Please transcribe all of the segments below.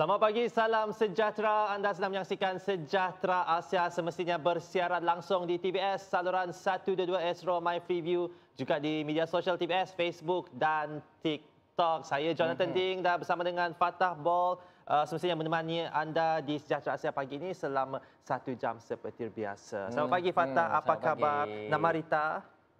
Selamat pagi, salam sejahtera. Anda sedang menyaksikan Sejahtera Asia semestinya bersiaran langsung di TBS saluran 122 Astro My Freeview juga di media sosial TBS, Facebook dan TikTok. Saya Jonathan mm -hmm. Ding dan bersama dengan Fatah Ball uh, semestinya menemani anda di Sejahtera Asia pagi ini selama satu jam seperti biasa. Selamat pagi Fatah, hmm, apa khabar? Pagi. Nama Rita?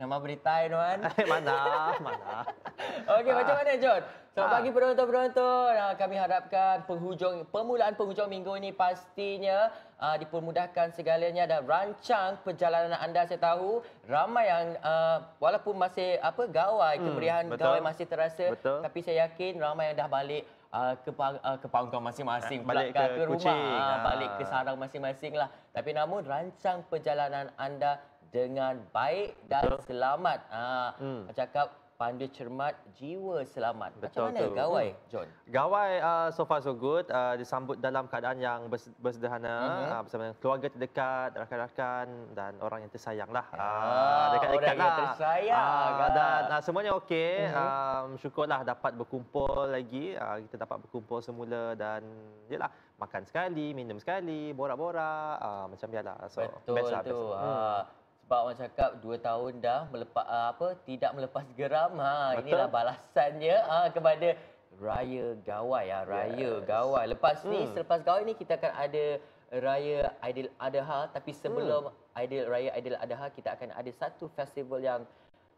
Nama berita Tuan. mana? Mana? Okey, macam mana John? Selamat ha. pagi penonton-penonton. Kami harapkan penghujung permulaan penghujung minggu ini pastinya uh, dipermudahkan segalanya dan rancang perjalanan anda saya tahu ramai yang uh, walaupun masih apa gawai hmm, kemeriahan betul. gawai masih terasa betul. tapi saya yakin ramai yang dah balik uh, ke uh, ke pangkal masing-masing balik ke, ke rumah uh, balik ke sarang masing-masing lah tapi namun rancang perjalanan anda dengan baik dan Betul. selamat. Ha, hmm. cakap pandai cermat, jiwa selamat. Betul Macam mana tu. gawai, John? Gawai uh, so far so good. Uh, disambut dalam keadaan yang bersederhana uh-huh. uh, bersama keluarga terdekat, rakan-rakan dan orang yang tersayang lah. Uh, uh, dekat-dekat orang lah. yang tersayang. Uh, dan uh, semuanya okey. Uh-huh. Um, syukurlah dapat berkumpul lagi. Uh, kita dapat berkumpul semula dan yalah makan sekali, minum sekali, borak-borak. Uh, macam biarlah. So, Betul best lah, tu. Best. Hmm sebab orang cakap dua tahun dah melepas ah, apa tidak melepas geram ha Betul. inilah balasannya ha, kepada raya gawai ya raya yes. gawai lepas hmm. ni selepas gawai ni kita akan ada raya Aidil Adha tapi sebelum hmm. Aidil raya Aidil Adha kita akan ada satu festival yang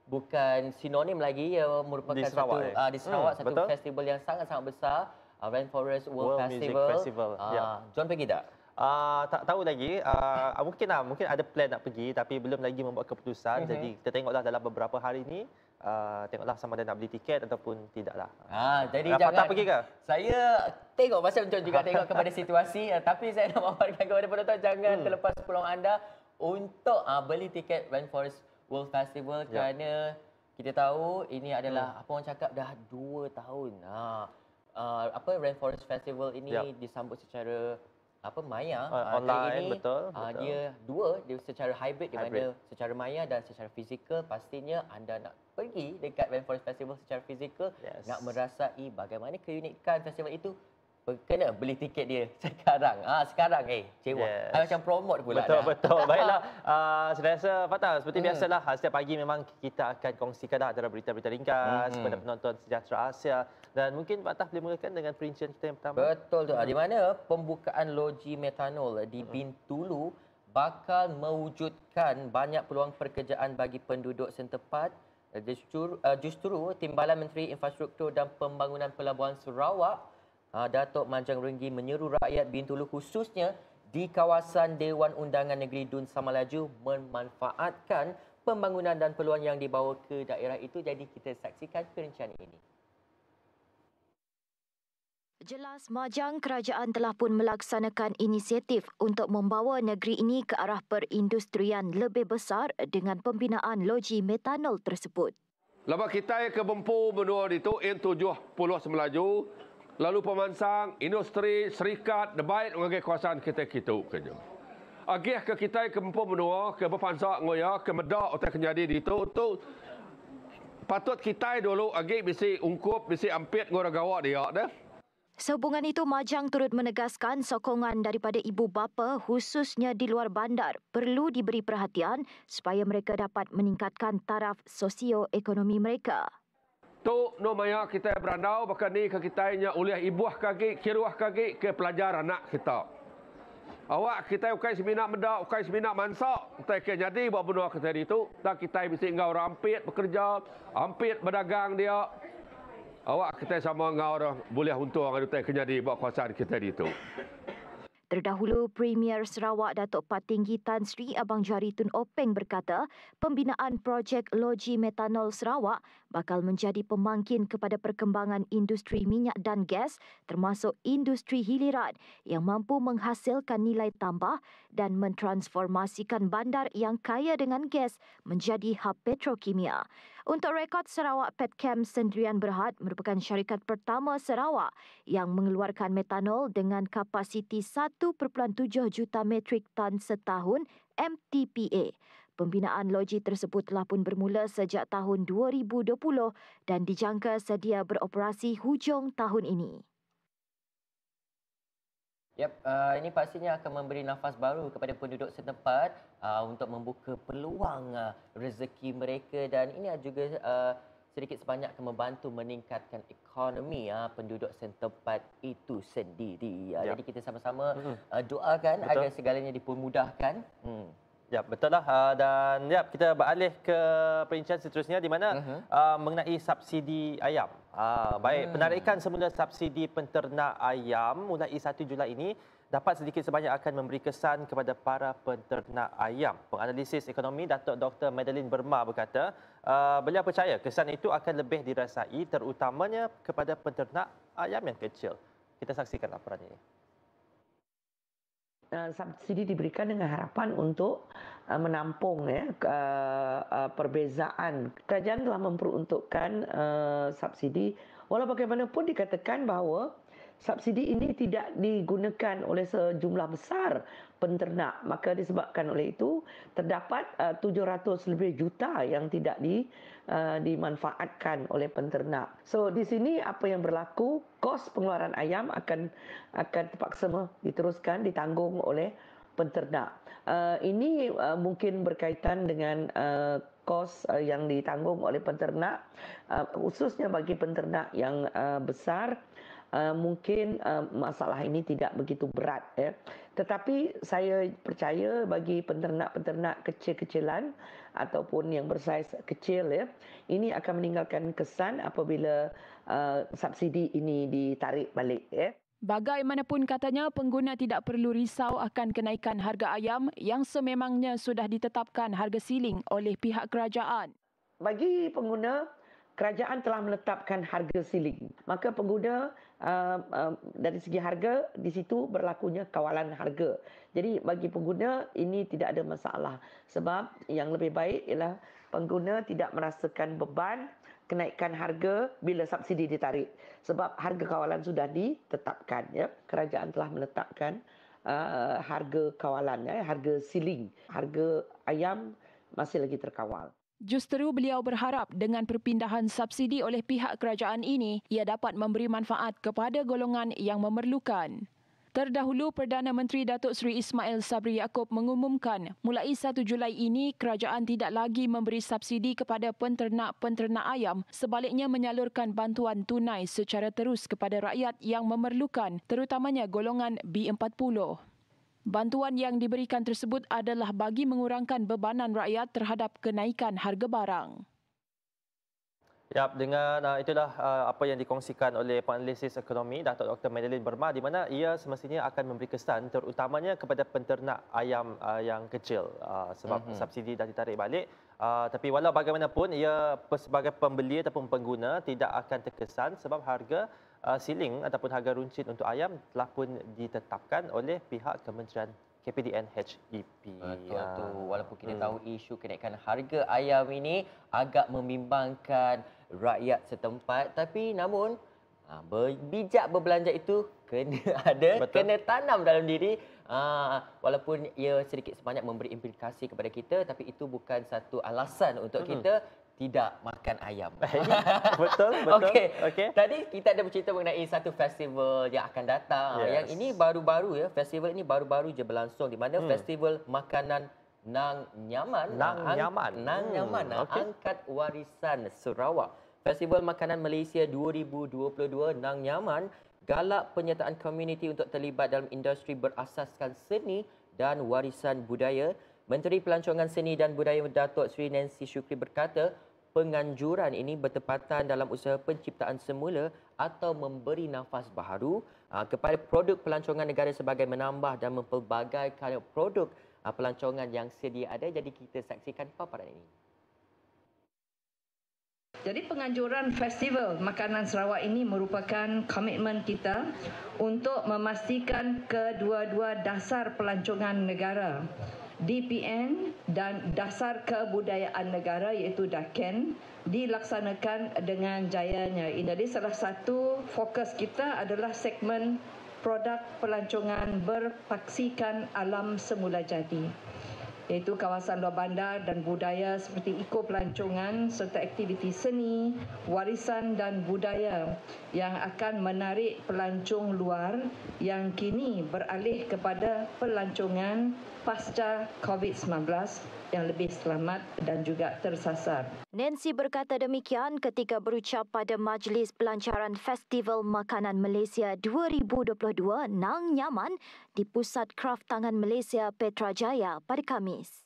bukan sinonim lagi ya merupakan di Sarawak, satu uh, di Sarawak hmm. satu Betul. festival yang sangat-sangat besar uh, Rainforest World, World Festival. Music Festival. Uh, yeah. John pergi tak? Uh, tak tahu lagi. Uh, mungkin lah, mungkin ada plan nak pergi tapi belum lagi membuat keputusan. Mm-hmm. Jadi kita tengoklah dalam beberapa hari ini. Uh, tengoklah sama ada nak beli tiket ataupun tidaklah. Ha, jadi uh, jangan tak pergi ke? Saya tengok pasal John juga tengok kepada situasi uh, tapi saya nak memaparkan kepada penonton jangan hmm. terlepas peluang anda untuk uh, beli tiket Rainforest World Festival ya. kerana kita tahu ini adalah hmm. apa orang cakap dah 2 tahun. Ha. Uh, apa Rainforest Festival ini yep. disambut secara apa maya uh, online ini, betul, uh, betul dia dua dia secara hybrid di mana secara maya dan secara fizikal pastinya anda nak pergi dekat Rainforest Festival secara fizikal yes. nak merasai bagaimana keunikan festival itu kena beli tiket dia sekarang. Ah sekarang eh cewa. Yes. macam promote pula betul, dah. Betul. Baiklah. Uh, saya rasa Fatah seperti hmm. biasalah setiap pagi memang kita akan kongsikan antara berita-berita ringkas hmm. kepada penonton sejahtera Asia dan mungkin Fatah boleh mulakan dengan perincian kita yang pertama. Betul tu. Hmm. Di mana pembukaan loji metanol di hmm. Bintulu bakal mewujudkan banyak peluang pekerjaan bagi penduduk setempat. Justru, uh, justru Timbalan Menteri Infrastruktur dan Pembangunan Pelabuhan Sarawak uh, Datuk Manjang Renggi menyeru rakyat Bintulu khususnya di kawasan Dewan Undangan Negeri Dun Samalaju memanfaatkan pembangunan dan peluang yang dibawa ke daerah itu. Jadi kita saksikan perencanaan ini. Jelas majang kerajaan telah pun melaksanakan inisiatif untuk membawa negeri ini ke arah perindustrian lebih besar dengan pembinaan loji metanol tersebut. Lepas kita ke Bempu menua itu N70 Semelaju lalu pemansang, industri, serikat, debaik mengenai kawasan kita kita kerja. Agih ke kita ke Mempur Menua, ke Berpansak Ngoya, ke Medak, otak kenyadi di itu, itu patut kita dulu agih bisi ungkup, bisi ampit ngora gawak dia dah. Sehubungan itu, Majang turut menegaskan sokongan daripada ibu bapa khususnya di luar bandar perlu diberi perhatian supaya mereka dapat meningkatkan taraf sosioekonomi mereka. Tu no maya kita berandau bahkan ni ke kita nya uliah ibuah kaki kiruah kaki ke pelajar anak kita. Awak kita ukai semina medak ukai semina mansak kita ke jadi buat benua kita itu tak kita mesti ngau rampit bekerja ampit berdagang dia awak kita sama ngau orang boleh untung ada tak jadi buat kawasan kita itu. Terdahulu, Premier Sarawak Datuk Patinggi Tan Sri Abang Jari Tun Openg berkata, pembinaan projek loji metanol Sarawak bakal menjadi pemangkin kepada perkembangan industri minyak dan gas termasuk industri hiliran yang mampu menghasilkan nilai tambah dan mentransformasikan bandar yang kaya dengan gas menjadi hub petrokimia. Untuk rekod Sarawak Petchem Sendirian Berhad merupakan syarikat pertama Sarawak yang mengeluarkan metanol dengan kapasiti 1.7 juta metrik tan setahun MTPA. Pembinaan loji tersebut telah pun bermula sejak tahun 2020 dan dijangka sedia beroperasi hujung tahun ini. Yep, uh, ini pastinya akan memberi nafas baru kepada penduduk setempat uh, untuk membuka peluang uh, rezeki mereka dan ini juga uh, sedikit sebanyak akan membantu meningkatkan ekonomi uh, penduduk setempat itu sendiri. Uh, Ya. Jadi kita sama-sama uh, doakan Betul. agar segalanya dipermudahkan. Hmm. Ya, betul lah. Uh, dan ya, kita beralih ke perincian seterusnya di mana Mhm. uh, mengenai subsidi ayam. Uh, baik, Hmm. penarikan semula subsidi penternak ayam mulai 1 Julai ini dapat sedikit sebanyak akan memberi kesan kepada para penternak ayam. Penganalisis ekonomi Datuk Dr. Madeline Berma berkata, uh, beliau percaya kesan itu akan lebih dirasai terutamanya kepada penternak ayam yang kecil. Kita saksikan laporan ini. Uh, subsidi diberikan dengan harapan untuk uh, menampung ya uh, uh, perbezaan. Kerajaan telah memperuntukkan uh, subsidi walau bagaimanapun dikatakan bahawa subsidi ini tidak digunakan oleh sejumlah besar penternak. Maka disebabkan oleh itu terdapat uh, 700 lebih juta yang tidak di uh, dimanfaatkan oleh penternak. So di sini apa yang berlaku kos pengeluaran ayam akan akan terpaksa diteruskan ditanggung oleh penternak. Uh, ini uh, mungkin berkaitan dengan uh, kos yang ditanggung oleh penternak khususnya bagi penternak yang besar uh, mungkin uh, masalah ini tidak begitu berat ya. Tetapi saya percaya bagi penternak-penternak kecil-kecilan ataupun yang bersaiz kecil ya, ini akan meninggalkan kesan apabila uh, subsidi ini ditarik balik ya. Bagaimanapun katanya, pengguna tidak perlu risau akan kenaikan harga ayam yang sememangnya sudah ditetapkan harga siling oleh pihak kerajaan. bagi pengguna kerajaan telah menetapkan harga siling maka pengguna uh, uh, dari segi harga di situ berlakunya kawalan harga. Jadi bagi pengguna ini tidak ada masalah. Sebab yang lebih baik ialah pengguna tidak merasakan beban kenaikan harga bila subsidi ditarik. Sebab harga kawalan sudah ditetapkan ya. Kerajaan telah menetapkan uh, harga kawalan ya harga siling harga ayam masih lagi terkawal Justeru beliau berharap dengan perpindahan subsidi oleh pihak kerajaan ini, ia dapat memberi manfaat kepada golongan yang memerlukan. Terdahulu, Perdana Menteri Datuk Seri Ismail Sabri Yaakob mengumumkan mulai 1 Julai ini kerajaan tidak lagi memberi subsidi kepada penternak-penternak ayam sebaliknya menyalurkan bantuan tunai secara terus kepada rakyat yang memerlukan terutamanya golongan B40. Bantuan yang diberikan tersebut adalah bagi mengurangkan bebanan rakyat terhadap kenaikan harga barang. Ya, dengan uh, itulah uh, apa yang dikongsikan oleh penganalisis ekonomi Datuk Dr. Madeline Berma di mana ia semestinya akan memberi kesan terutamanya kepada penternak ayam uh, yang kecil uh, sebab mm-hmm. subsidi dah ditarik balik uh, tapi walau bagaimanapun ia sebagai pembeli ataupun pengguna tidak akan terkesan sebab harga uh, siling ataupun harga runcit untuk ayam telah pun ditetapkan oleh pihak Kementerian KPDN HEP. Betul Ah. tu. Walaupun kita Hmm. tahu isu kenaikan harga ayam ini agak membimbangkan rakyat setempat tapi namun ah, bijak berbelanja itu kena ada Betul. kena tanam dalam diri Ah, walaupun ia sedikit sebanyak memberi implikasi kepada kita tapi itu bukan satu alasan untuk Mm-mm. kita tidak makan ayam. betul, betul. Okey. Okey. Tadi kita ada bercerita mengenai satu festival yang akan datang. Yes. Yang ini baru-baru ya. Festival ini baru-baru je berlangsung di mana Hmm. festival makanan Nang Nyaman. Nang Ang- Nyaman. Nang Hmm, Nyaman. ah, okey. Angkat Warisan Sarawak. Festival Makanan Malaysia 2022 Nang Nyaman galak penyertaan komuniti untuk terlibat dalam industri berasaskan seni dan warisan budaya. Menteri Pelancongan Seni dan Budaya Datuk Seri Nancy Shukri berkata, penganjuran ini bertepatan dalam usaha penciptaan semula atau memberi nafas baharu aa, kepada produk pelancongan negara sebagai menambah dan mempelbagaikan produk aa, pelancongan yang sedia ada. Jadi kita saksikan paparan ini. Jadi penganjuran Festival Makanan Sarawak ini merupakan komitmen kita untuk memastikan kedua-dua dasar pelancongan negara DPN dan dasar kebudayaan negara iaitu DAKEN dilaksanakan dengan jayanya. Jadi salah satu fokus kita adalah segmen produk pelancongan berpaksikan alam semula jadi. iaitu kawasan luar bandar dan budaya seperti iko pelancongan serta aktiviti seni, warisan dan budaya yang akan menarik pelancong luar yang kini beralih kepada pelancongan pasca COVID-19 yang lebih selamat dan juga tersasar. Nancy berkata demikian ketika berucap pada Majlis Pelancaran Festival Makanan Malaysia 2022 Nang Nyaman di Pusat Kraft Tangan Malaysia Petrajaya pada Kamis.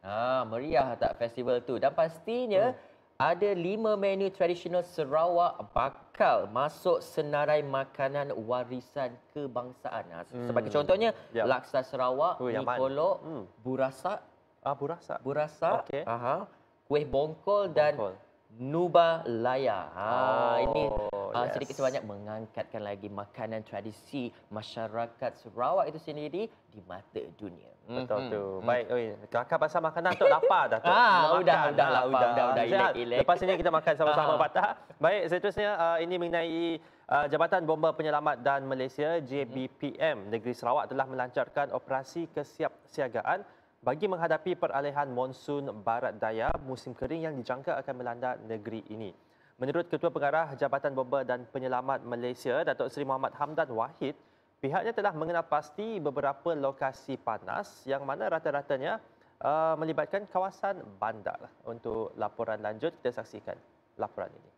Ah, meriah tak festival tu dan pastinya hmm ada lima menu tradisional Sarawak bakal masuk senarai makanan warisan kebangsaan. Hmm. Sebagai contohnya, yep. laksa Sarawak, mi kolok, hmm. burasak. Ah, burasak. Burasak. Okay. Aha. Kuih bongkol dan bongkol. Nuba Laya. Ha, oh, ini uh, yes. sedikit sebanyak mengangkatkan lagi makanan tradisi masyarakat Sarawak itu sendiri di mata dunia. Betul mm-hmm. tu. Baik, oi, kakak pasal makanan tu lapar dah tu. Ah, udah, udah, udah lapar, udah, udah, udah ilek, ilek. Lepas ini kita makan sama-sama Fatah. Baik, seterusnya uh, ini mengenai uh, Jabatan Bomba Penyelamat dan Malaysia JBPM Negeri Sarawak telah melancarkan operasi kesiapsiagaan bagi menghadapi peralihan monsun barat daya musim kering yang dijangka akan melanda negeri ini. Menurut Ketua Pengarah Jabatan Bomba dan Penyelamat Malaysia, Datuk Seri Muhammad Hamdan Wahid, pihaknya telah mengenal pasti beberapa lokasi panas yang mana rata-ratanya uh, melibatkan kawasan bandar. Untuk laporan lanjut, kita saksikan laporan ini.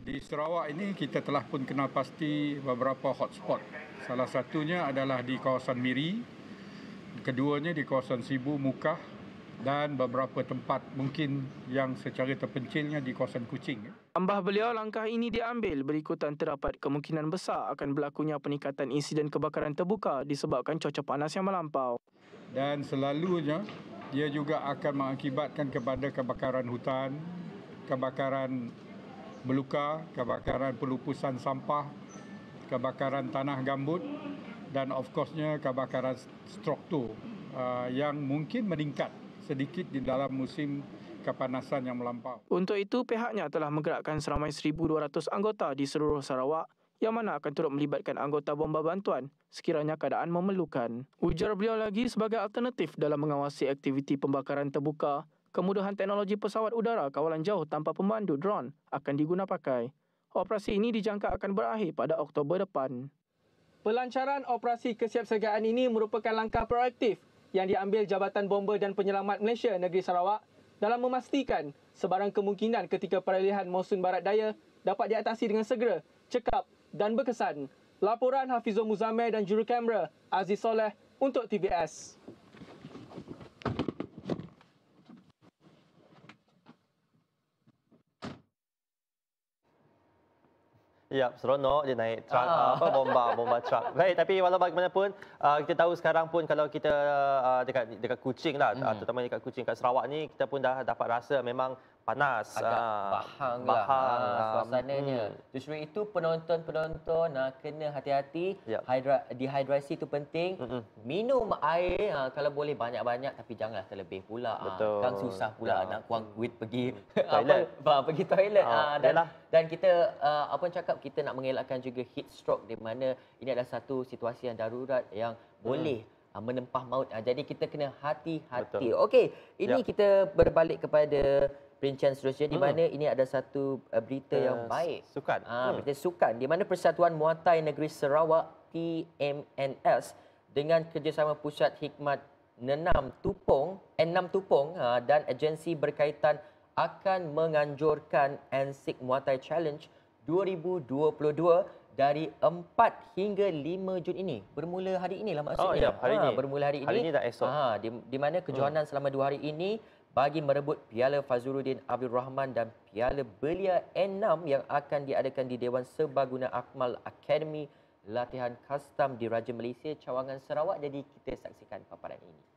Di Sarawak ini kita telah pun kenal pasti beberapa hotspot. Salah satunya adalah di kawasan Miri, keduanya di kawasan Sibu, Mukah dan beberapa tempat mungkin yang secara terpencilnya di kawasan Kuching. Ambah beliau langkah ini diambil berikutan terdapat kemungkinan besar akan berlakunya peningkatan insiden kebakaran terbuka disebabkan cuaca panas yang melampau. Dan selalunya dia juga akan mengakibatkan kepada kebakaran hutan, kebakaran beluka, kebakaran pelupusan sampah, kebakaran tanah gambut dan of course-nya kebakaran struktur uh, yang mungkin meningkat sedikit di dalam musim kepanasan yang melampau. Untuk itu, pihaknya telah menggerakkan seramai 1,200 anggota di seluruh Sarawak yang mana akan turut melibatkan anggota bomba bantuan sekiranya keadaan memerlukan. Ujar beliau lagi sebagai alternatif dalam mengawasi aktiviti pembakaran terbuka, kemudahan teknologi pesawat udara kawalan jauh tanpa pemandu drone akan diguna pakai. Operasi ini dijangka akan berakhir pada Oktober depan. Pelancaran operasi kesiapsiagaan ini merupakan langkah proaktif yang diambil Jabatan Bomba dan Penyelamat Malaysia Negeri Sarawak dalam memastikan sebarang kemungkinan ketika peralihan monsun barat daya dapat diatasi dengan segera, cekap dan berkesan. Laporan Hafizul Muzamil dan juru kamera Aziz Soleh untuk TVS. Ya, seronok dia naik truck ah. apa bomba bomba truck. Baik, tapi walau bagaimanapun uh, kita tahu sekarang pun kalau kita uh, dekat dekat Kuching lah, hmm. uh, terutama dekat Kuching kat Sarawak ni kita pun dah dapat rasa memang panas. Agak uh, bahang, bahang lah suasananya. Hmm. Justru itu penonton-penonton uh, kena hati-hati. Yep. Hydra, dehidrasi itu penting. Hmm. Minum air uh, kalau boleh banyak-banyak tapi janganlah terlebih pula. Betul. Uh, kan susah pula ya. nak kuang kuit pergi toilet. apa, pergi toilet. Uh, uh, dan, dan kita uh, apa cakap kita nak mengelakkan juga heat stroke di mana ini adalah satu situasi yang darurat yang hmm. boleh menempah maut. Jadi kita kena hati-hati. Okey, ini yep. kita berbalik kepada perincian seterusnya di hmm. mana ini ada satu uh, berita uh, yang baik. Sukan. Ah, hmm. berita sukan di mana Persatuan Muatai Negeri Sarawak PMNS dengan kerjasama Pusat Hikmat Nenam Tupong, Enam Tupong uh, dan agensi berkaitan akan menganjurkan NSIC Muatai Challenge 2022 dari 4 hingga 5 Jun ini. Bermula hari inilah maksudnya. Oh ya, hari ha, ini. Bermula hari ini. Hari ini dah esok. Ha, di, di mana kejohanan hmm. selama 2 hari ini bagi merebut Piala Fazruddin Abdul Rahman dan Piala Belia N6 yang akan diadakan di Dewan Sebaguna Akmal Academy Latihan Custom di Raja Malaysia Cawangan Sarawak. Jadi kita saksikan paparan ini.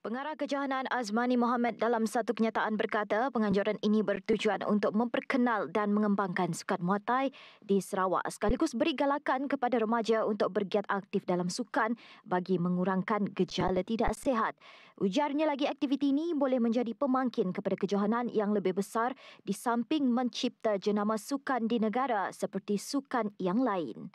Pengarah Kejohanan Azmani Mohamad dalam satu kenyataan berkata penganjuran ini bertujuan untuk memperkenal dan mengembangkan sukan muatai di Sarawak sekaligus beri galakan kepada remaja untuk bergiat aktif dalam sukan bagi mengurangkan gejala tidak sihat. Ujarnya lagi aktiviti ini boleh menjadi pemangkin kepada kejohanan yang lebih besar di samping mencipta jenama sukan di negara seperti sukan yang lain.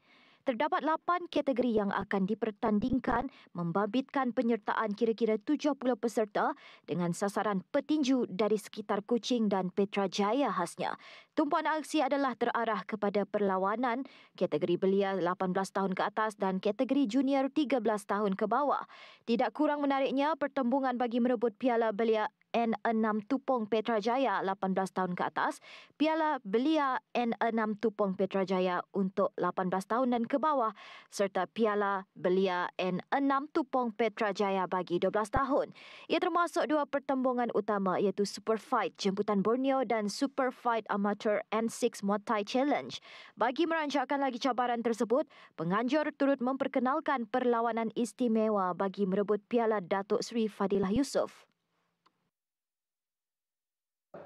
Terdapat 8 kategori yang akan dipertandingkan membabitkan penyertaan kira-kira 70 peserta dengan sasaran petinju dari sekitar Kuching dan Petrajaya khasnya. Tumpuan aksi adalah terarah kepada perlawanan kategori belia 18 tahun ke atas dan kategori junior 13 tahun ke bawah. Tidak kurang menariknya pertembungan bagi merebut piala belia N6 Tupong Petrajaya 18 tahun ke atas, Piala Belia N6 Tupong Petrajaya untuk 18 tahun dan ke bawah serta Piala Belia N6 Tupong Petrajaya bagi 12 tahun. Ia termasuk dua pertembungan utama iaitu Super Fight Jemputan Borneo dan Super Fight Amateur N6 Muay Thai Challenge. Bagi meranjakkan lagi cabaran tersebut, penganjur turut memperkenalkan perlawanan istimewa bagi merebut Piala Datuk Seri Fadilah Yusof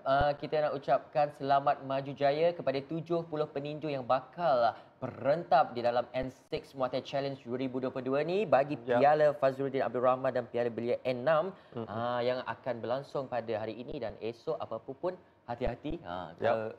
uh, kita nak ucapkan selamat maju jaya kepada 70 peninju yang bakal berentap di dalam N6 Muay Thai Challenge 2022 ni bagi yep. Piala Fazruddin Abdul Rahman dan Piala Belia N6 mm-hmm. uh, yang akan berlangsung pada hari ini dan esok apa pun hati-hati ha uh, yep.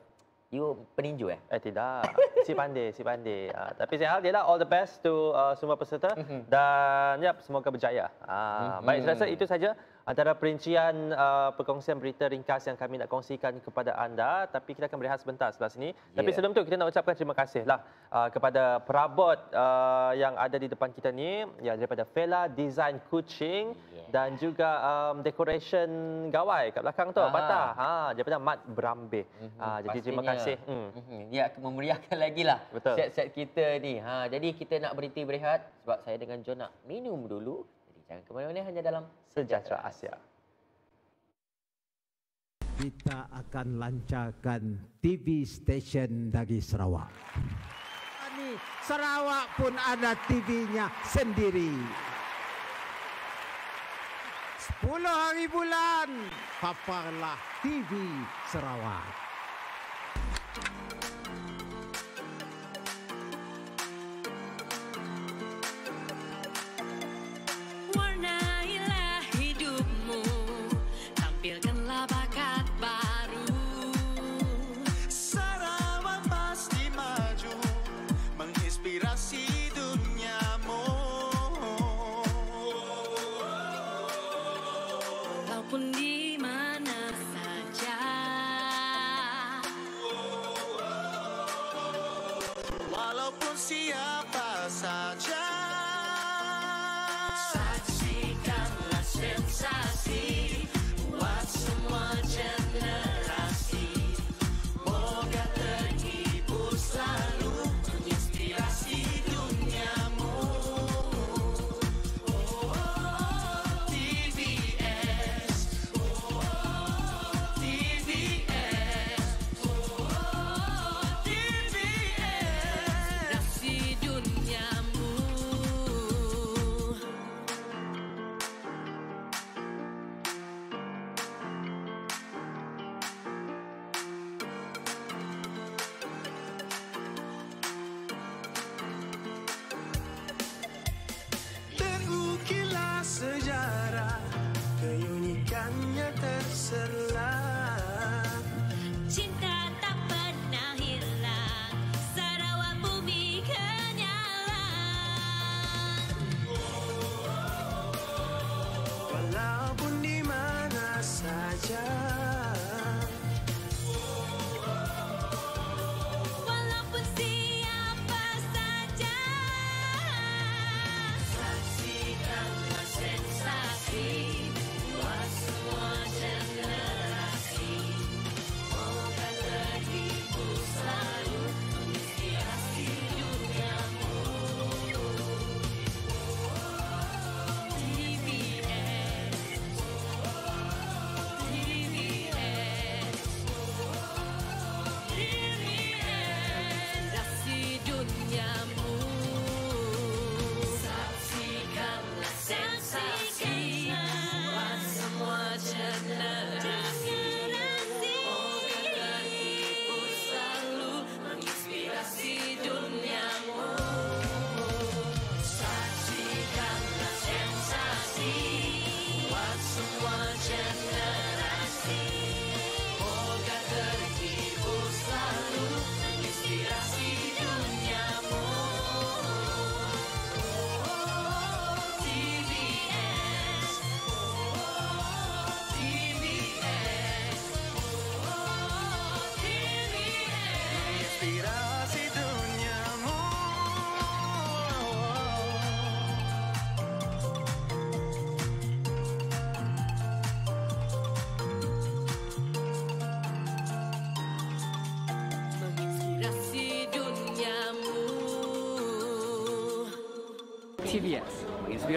You peninju eh? Eh tidak. si pandai, si pandai. Uh, tapi saya dia lah all the best to uh, semua peserta mm-hmm. dan yep, semoga berjaya. Uh, mm-hmm. Baik, saya rasa itu saja antara perincian uh, perkongsian berita ringkas yang kami nak kongsikan kepada anda tapi kita akan berehat sebentar sebelah sini yeah. tapi sebelum tu kita nak ucapkan terima kasihlah uh, kepada perabot uh, yang ada di depan kita ni ya daripada Vela Design Kuching yeah. dan juga um, decoration gawai kat belakang tu patah ha daripada Mat Brambe mm-hmm. uh, jadi terima kasih mm. mm-hmm. dia akan memeriahkan lagi lah set-set kita ni ha jadi kita nak berhenti berehat sebab saya dengan John nak minum dulu Jangan ke mana-mana hanya dalam Sejahtera Asia. Kita akan lancarkan TV station dari Sarawak. Ini Sarawak pun ada TV-nya sendiri. 10 hari bulan, paparlah TV Sarawak.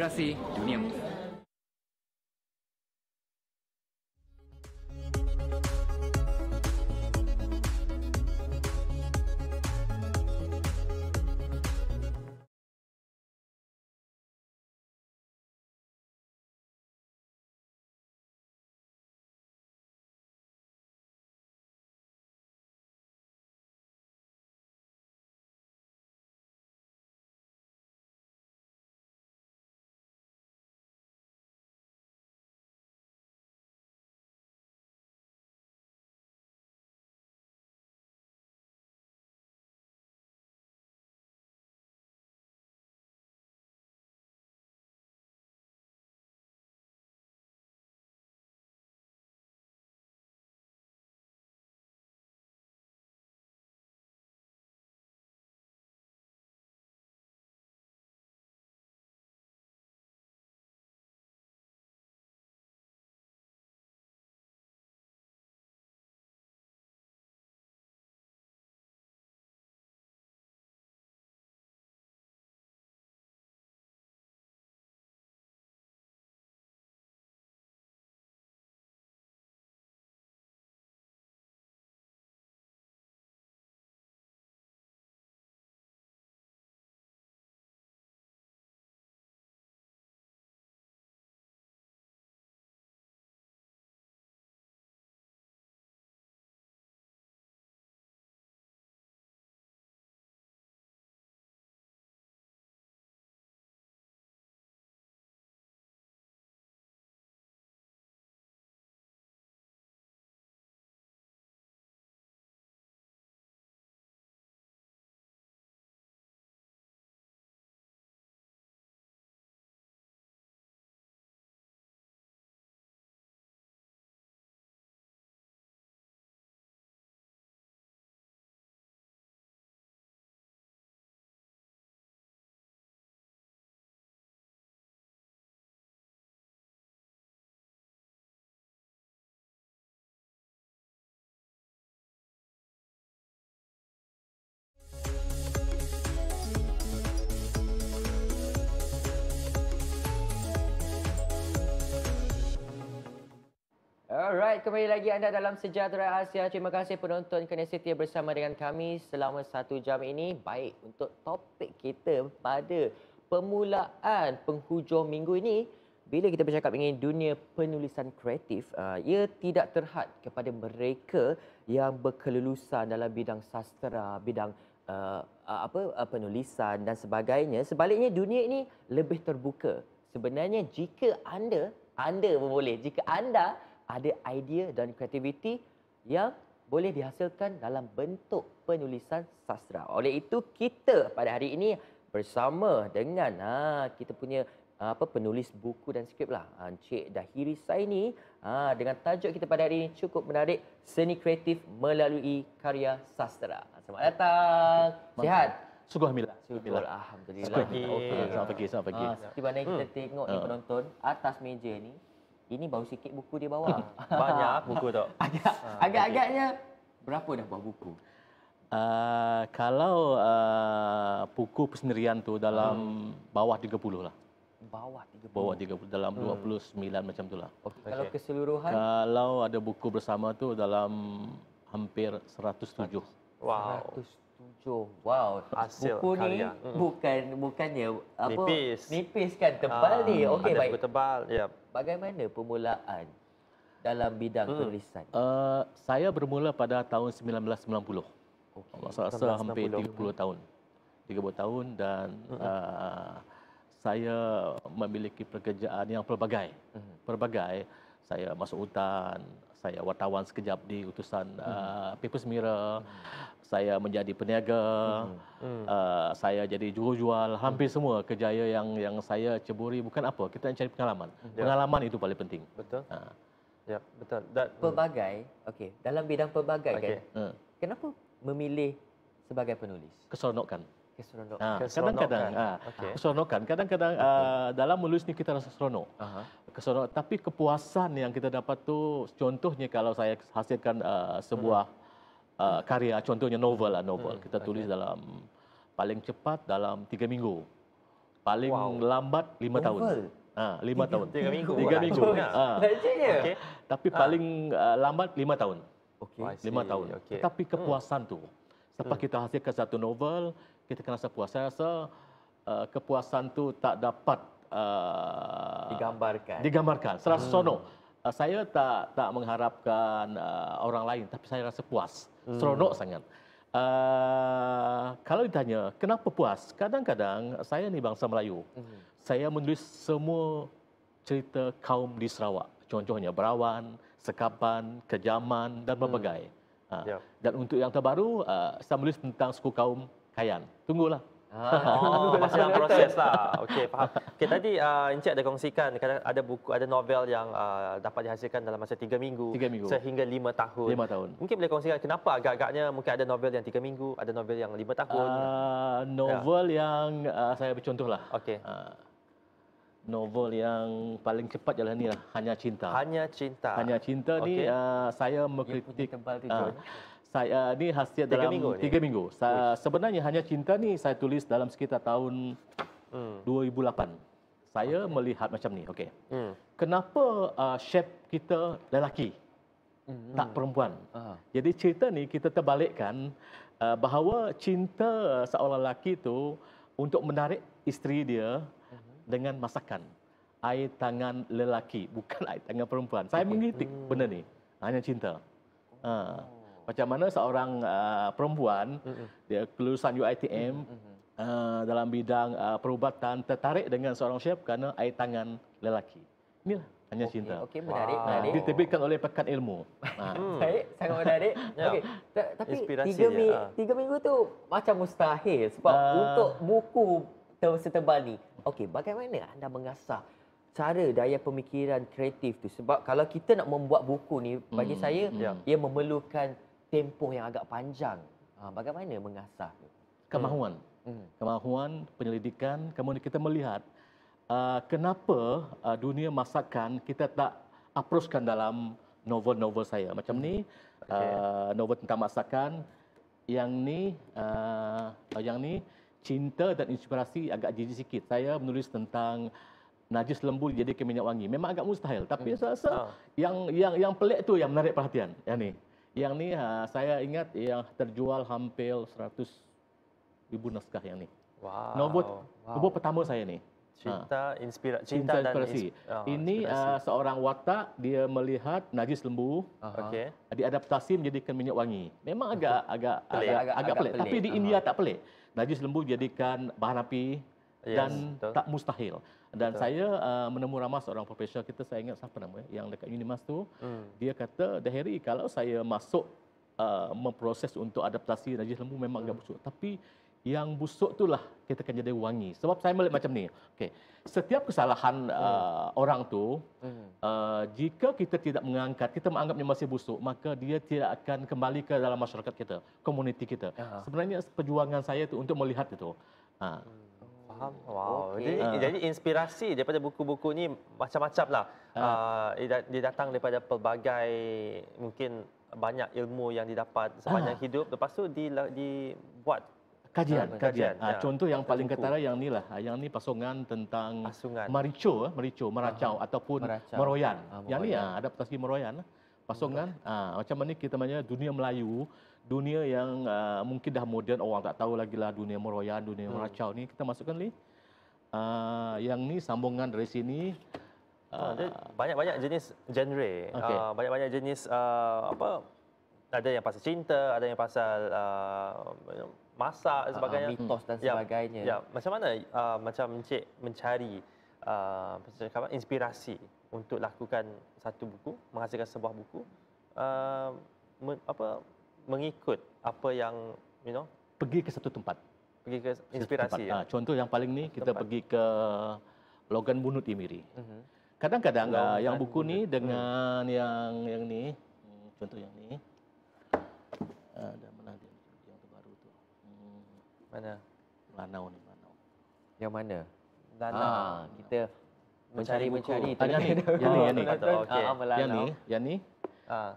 así. Alright, kembali lagi anda dalam Sejahtera Asia. Terima kasih penonton kerana setia bersama dengan kami selama satu jam ini. Baik, untuk topik kita pada permulaan penghujung minggu ini, bila kita bercakap mengenai dunia penulisan kreatif, uh, ia tidak terhad kepada mereka yang berkelulusan dalam bidang sastera, bidang uh, apa uh, penulisan dan sebagainya. Sebaliknya dunia ini lebih terbuka. Sebenarnya jika anda, anda pun boleh, jika anda ada idea dan kreativiti yang boleh dihasilkan dalam bentuk penulisan sastra. Oleh itu kita pada hari ini bersama dengan ha, kita punya apa penulis buku dan skrip lah Encik Dahiri Saini ha, dengan tajuk kita pada hari ini cukup menarik seni kreatif melalui karya sastra. Selamat datang. Sihat? Sungguh Alhamdulillah. Syukur Alhamdulillah. Pagi. Okey. Selamat pagi. Selamat pagi. Seperti mana kita Hmm. tengok ni Ah. penonton atas meja ni ini baru sikit buku dia bawa. Banyak buku tu. Agak, agak-agaknya berapa dah buah buku? Uh, kalau uh, buku persendirian tu dalam bawah 30 lah. Bawah 30. Bawah 30 dalam Hmm. 29 macam tu lah. Okey, kalau keseluruhan Kalau ada buku bersama tu dalam hampir 107. Wow. 107. Wow. Hasil buku ni karya. Hmm. bukan bukannya apa Nipis. nipis kan tebal Ah, ni. Okey ada baik. buku tebal. Ya. Bagaimana permulaan dalam bidang Hmm. penulisan? Uh, saya bermula pada tahun 1990. Okey. Saya rasa hampir 1990. 30 tahun. 30 tahun dan Hmm. uh, saya memiliki pekerjaan yang pelbagai. Mhm. Pelbagai. Saya masuk hutan, saya wartawan sekejap di utusan Hmm. uh, Papers Mirror. Saya menjadi peniaga. Hmm. Uh, saya jadi jual-jual. Hampir semua kejaya yang yang saya ceburi bukan apa, kita nak cari pengalaman. Ya. Pengalaman itu paling penting. Betul. Ha. Ya, betul. Dan Pelbagai. Okey, dalam bidang pelbagai Okey. kan. Uh, Kenapa memilih sebagai penulis? keseronokan. Keseronok. Ha, Keseronokan. kadang-kadang ha, Okey. keseronokan. Kadang-kadang uh, dalam menulis ni kita rasa seronok. Aha. Keseronok tapi kepuasan yang kita dapat tu contohnya kalau saya hasilkan uh, sebuah uh, karya contohnya novel lah novel. Hmm, Kita tulis dalam paling cepat dalam tiga minggu. Paling Wow. lambat lima tahun. Novel? Ah, lima tahun. Tiga minggu. Tiga minggu. laju Ah. Legend je. Okey. Tapi paling uh, lambat lima tahun. Okey. Lima tahun. Okey. Tetapi kepuasan tu, selepas kita hasilkan satu novel, kita akan rasa puas. Saya rasa uh, kepuasan tu tak dapat uh, Digambarkan. digambarkan. Serasa seronok. Uh, saya tak tak mengharapkan uh, orang lain, tapi saya rasa puas. Seronok sangat. Uh, kalau ditanya kenapa puas, kadang-kadang saya ni bangsa Melayu. Saya menulis semua cerita kaum di Sarawak. Contohnya Berawan, Sekapan, Kejaman dan berbagai. Uh, Ya. Dan untuk yang terbaru, uh, saya menulis tentang suku kaum Kayan. Tunggulah. Oh, masih dalam proses lah. Okey, faham. Okey, tadi uh, Encik ada kongsikan ada buku, ada novel yang uh, dapat dihasilkan dalam masa tiga minggu, Tiga minggu. sehingga lima tahun. Lima tahun. Mungkin boleh kongsikan kenapa agak-agaknya mungkin ada novel yang tiga minggu, ada novel yang lima tahun. Uh, novel yang uh, saya bercontoh lah. Okey. Uh, novel yang paling cepat jalan ni lah, Hanya Cinta. Hanya cinta. Hanya Cinta ni Okey. uh, saya mengkritik tebal uh, Saya ni hasil Tiga dalam minggu ni? tiga minggu. Sa, sebenarnya Hanya Cinta ni saya tulis dalam sekitar tahun Hmm. 2008. Saya melihat macam ni, okey. Hmm. Kenapa uh, chef kita lelaki? Hmm. Tak perempuan. Ah. Jadi cerita ni kita terbalikkan uh, bahawa cinta seorang lelaki itu untuk menarik isteri dia dengan masakan. Air tangan lelaki, bukan air tangan perempuan. Saya mengkritik benda ni. Hanya cinta. Ha. Macam mana seorang uh, perempuan, dia kelulusan UiTM, uh, dalam bidang uh, perubatan, tertarik dengan seorang chef kerana air tangan lelaki. Inilah hanya cinta. Okey, menarik, Ah, menarik. Diterbitkan oleh Pekan Ilmu. Ha. Baik, sangat menarik. Ya. Okey, ta- tapi Inspirasi tiga, mi- ah. tiga minggu tu macam mustahil sebab Ah. untuk buku ter- setebal ni. Okey, bagaimana anda mengasah cara daya pemikiran kreatif tu? Sebab kalau kita nak membuat buku ni, bagi Hmm, saya ya. ia memerlukan tempoh yang agak panjang. Ha, bagaimana mengasah tu? Kemahuan. Hmm. Kemahuan, penyelidikan, kemudian kita melihat uh, kenapa uh, dunia masakan kita tak approachkan dalam novel-novel saya. Macam ni, uh, novel tentang masakan, yang ni, uh, yang ni cinta dan inspirasi agak jijik sikit. Saya menulis tentang najis lembu dijadikan minyak wangi. Memang agak mustahil, tapi saya rasa Ah. yang yang yang pelik tu yang menarik perhatian. Yang ni. Yang ni uh, saya ingat yang terjual hampir 100 ribu naskah yang ni. Wow. Novel, Wow. novel pertama saya ni. Cinta, inspira Cinta, cinta, dan inspirasi. ins- ah, Ini inspirasi. uh, seorang watak dia melihat najis lembu Okey. diadaptasi menjadikan minyak wangi. Memang agak agak Pelik. agak, Agak- agak, agak pelik. Tapi pelik. di India tak pelik. Najis lembu dijadikan bahan api Yes, dan betul. tak mustahil. Dan Betul. saya uh, menemu ramah seorang profesor kita saya ingat siapa nama yang dekat Unimas tu. Hmm. Dia kata, "Dahiri, kalau saya masuk uh, memproses untuk adaptasi najis lembu memang agak busuk. Tapi yang busuk itulah kita akan jadi wangi. Sebab saya melihat macam ni. Okey. Setiap kesalahan uh, orang tu Hmm. uh, jika kita tidak mengangkat, kita menganggapnya masih busuk, maka dia tidak akan kembali ke dalam masyarakat kita, komuniti kita. Aha. Sebenarnya perjuangan saya itu untuk melihat itu. Ha. Faham? Wow. Okey. Jadi, Ah. jadi inspirasi daripada buku-buku ni macam-macam lah. Uh, dia da- dia datang daripada pelbagai mungkin banyak ilmu yang didapat sepanjang Ah. hidup. Lepas tu di, dibuat Kajian, Ah, kajian. kajian, ya. Contoh yang paling Buku. ketara yang ni lah. Ah, Yang ni pasungan tentang pasungan. Marico, eh, Marico, Meracau ataupun Meracau. Meroyan. Ah, Yang ni ah, adaptasi Meroyan. lah. Pasungan. Ah, macam mana kita namanya dunia Melayu, dunia yang ah, mungkin dah moden orang tak tahu lagi lah dunia Meroyan, dunia Hmm. Meracau ni kita masukkan ni. Ah, yang ni sambungan dari sini. Ah, banyak-banyak jenis genre. Okey. Uh, banyak-banyak jenis uh, apa ada yang pasal cinta, ada yang pasal uh, masak dan sebagainya. mitos dan Ya, sebagainya. Ya, macam mana uh, macam Encik mencari uh, inspirasi untuk lakukan satu buku, menghasilkan sebuah buku uh, men, apa mengikut apa yang you know pergi ke satu tempat. pergi ke inspirasi ya. Ah, contoh yang paling ni kita Tempat. pergi ke Logan Bunut Imiri. Mhm. Kadang-kadang ah, Logan yang buku ni dengan yang yang ni, hmm, contoh yang ni. Ada mana dia yang terbaru tu? Hmm, Mana? Lanau ni, Lanau. Yang mana? Dana. Ah, kita Mencari mencari-mencari. buku. Ah, yang ni, yang ni, yang ni. Ah, Yang ni, yang ni, Ah,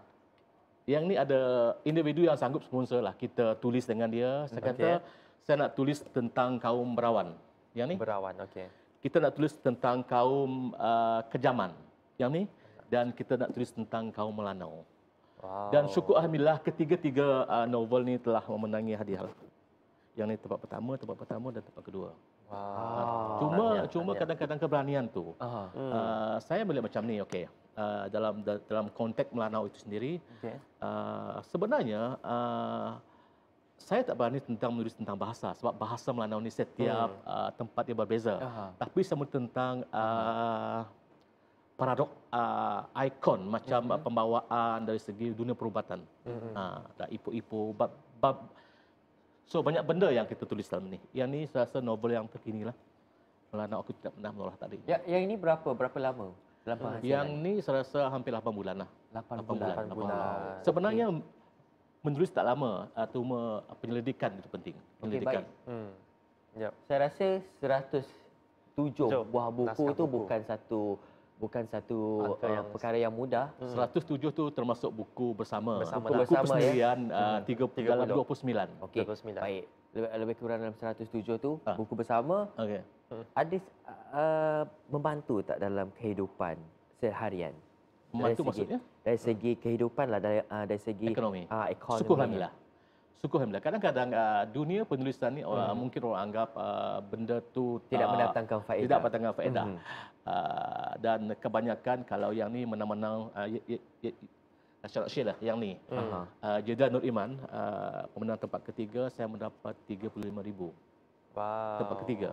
yang ni ada individu yang sanggup sponsor lah. Kita tulis dengan dia. Saya kata, saya nak tulis tentang kaum Berawan. Yang ni Berawan, okey. kita nak tulis tentang kaum uh, kejaman. Yang ni dan kita nak tulis tentang kaum Melanau. Wow. Dan syukur alhamdulillah ketiga-tiga uh, novel ni telah memenangi hadiah. Yang ni tempat pertama, tempat pertama dan tempat kedua. Wow. Cuma Tahniah, cuma kadang-kadang keberanian tu. Hmm. Uh, saya melihat macam ni okey. Uh, dalam da- dalam konteks Melanau itu sendiri Okey. uh, sebenarnya uh, saya tak berani tentang menulis tentang bahasa sebab bahasa Melanau ni setiap Hmm. uh, tempat dia berbeza. Aha. Tapi menulis tentang uh, paradok uh, ikon macam uh, pembawaan dari segi dunia perubatan. Mhm. Ha, dan ipu-ipu bab, bab so banyak benda yang kita tulis dalam ni. Yang ni saya rasa novel yang terkini lah. Melanau aku tidak pernah menolak tadi. Ya, yang ini berapa? Berapa lama? Dalam penghasilan? Yang ni saya rasa hampir 8 bulan lah. 8 8 bulan. bulan. 8 bulan. Sebenarnya menulis tak lama, uh, cuma penyelidikan itu penting. Penyelidikan. baik. Hmm. Yep. Saya rasa 107 Jom, buah buku naskah tu buku. bukan satu bukan satu Angka uh, yang- perkara yang mudah. Hmm. 107 tu termasuk buku bersama. Bersama. buku Buku bersama, persendirian ya? uh, Hmm. 30, dalam 30. 29. Okey. 29. Baik. Lebih, lebih kurang dalam 107 tu Ah. buku bersama Okey. Ada uh, membantu tak dalam kehidupan seharian? Membantu Dari segi- maksudnya? Dari segi kehidupan lah dari, uh, dari segi Ekonomi. Uh, ekonomi. Syukur Alhamdulillah. Syukur Alhamdulillah. Kadang-kadang uh, dunia penulisan ni Hmm. mungkin orang anggap uh, benda tu Tidak mendatangkan faedah. Tidak mendatangkan faedah. Mhm. Uh, dan kebanyakan kalau yang ni menang-menang uh, National Share lah yang ni. Aha. Uh, Jeddah Nur Iman, uh, pemenang tempat ketiga, saya mendapat 35,000. Wow. Tempat ketiga.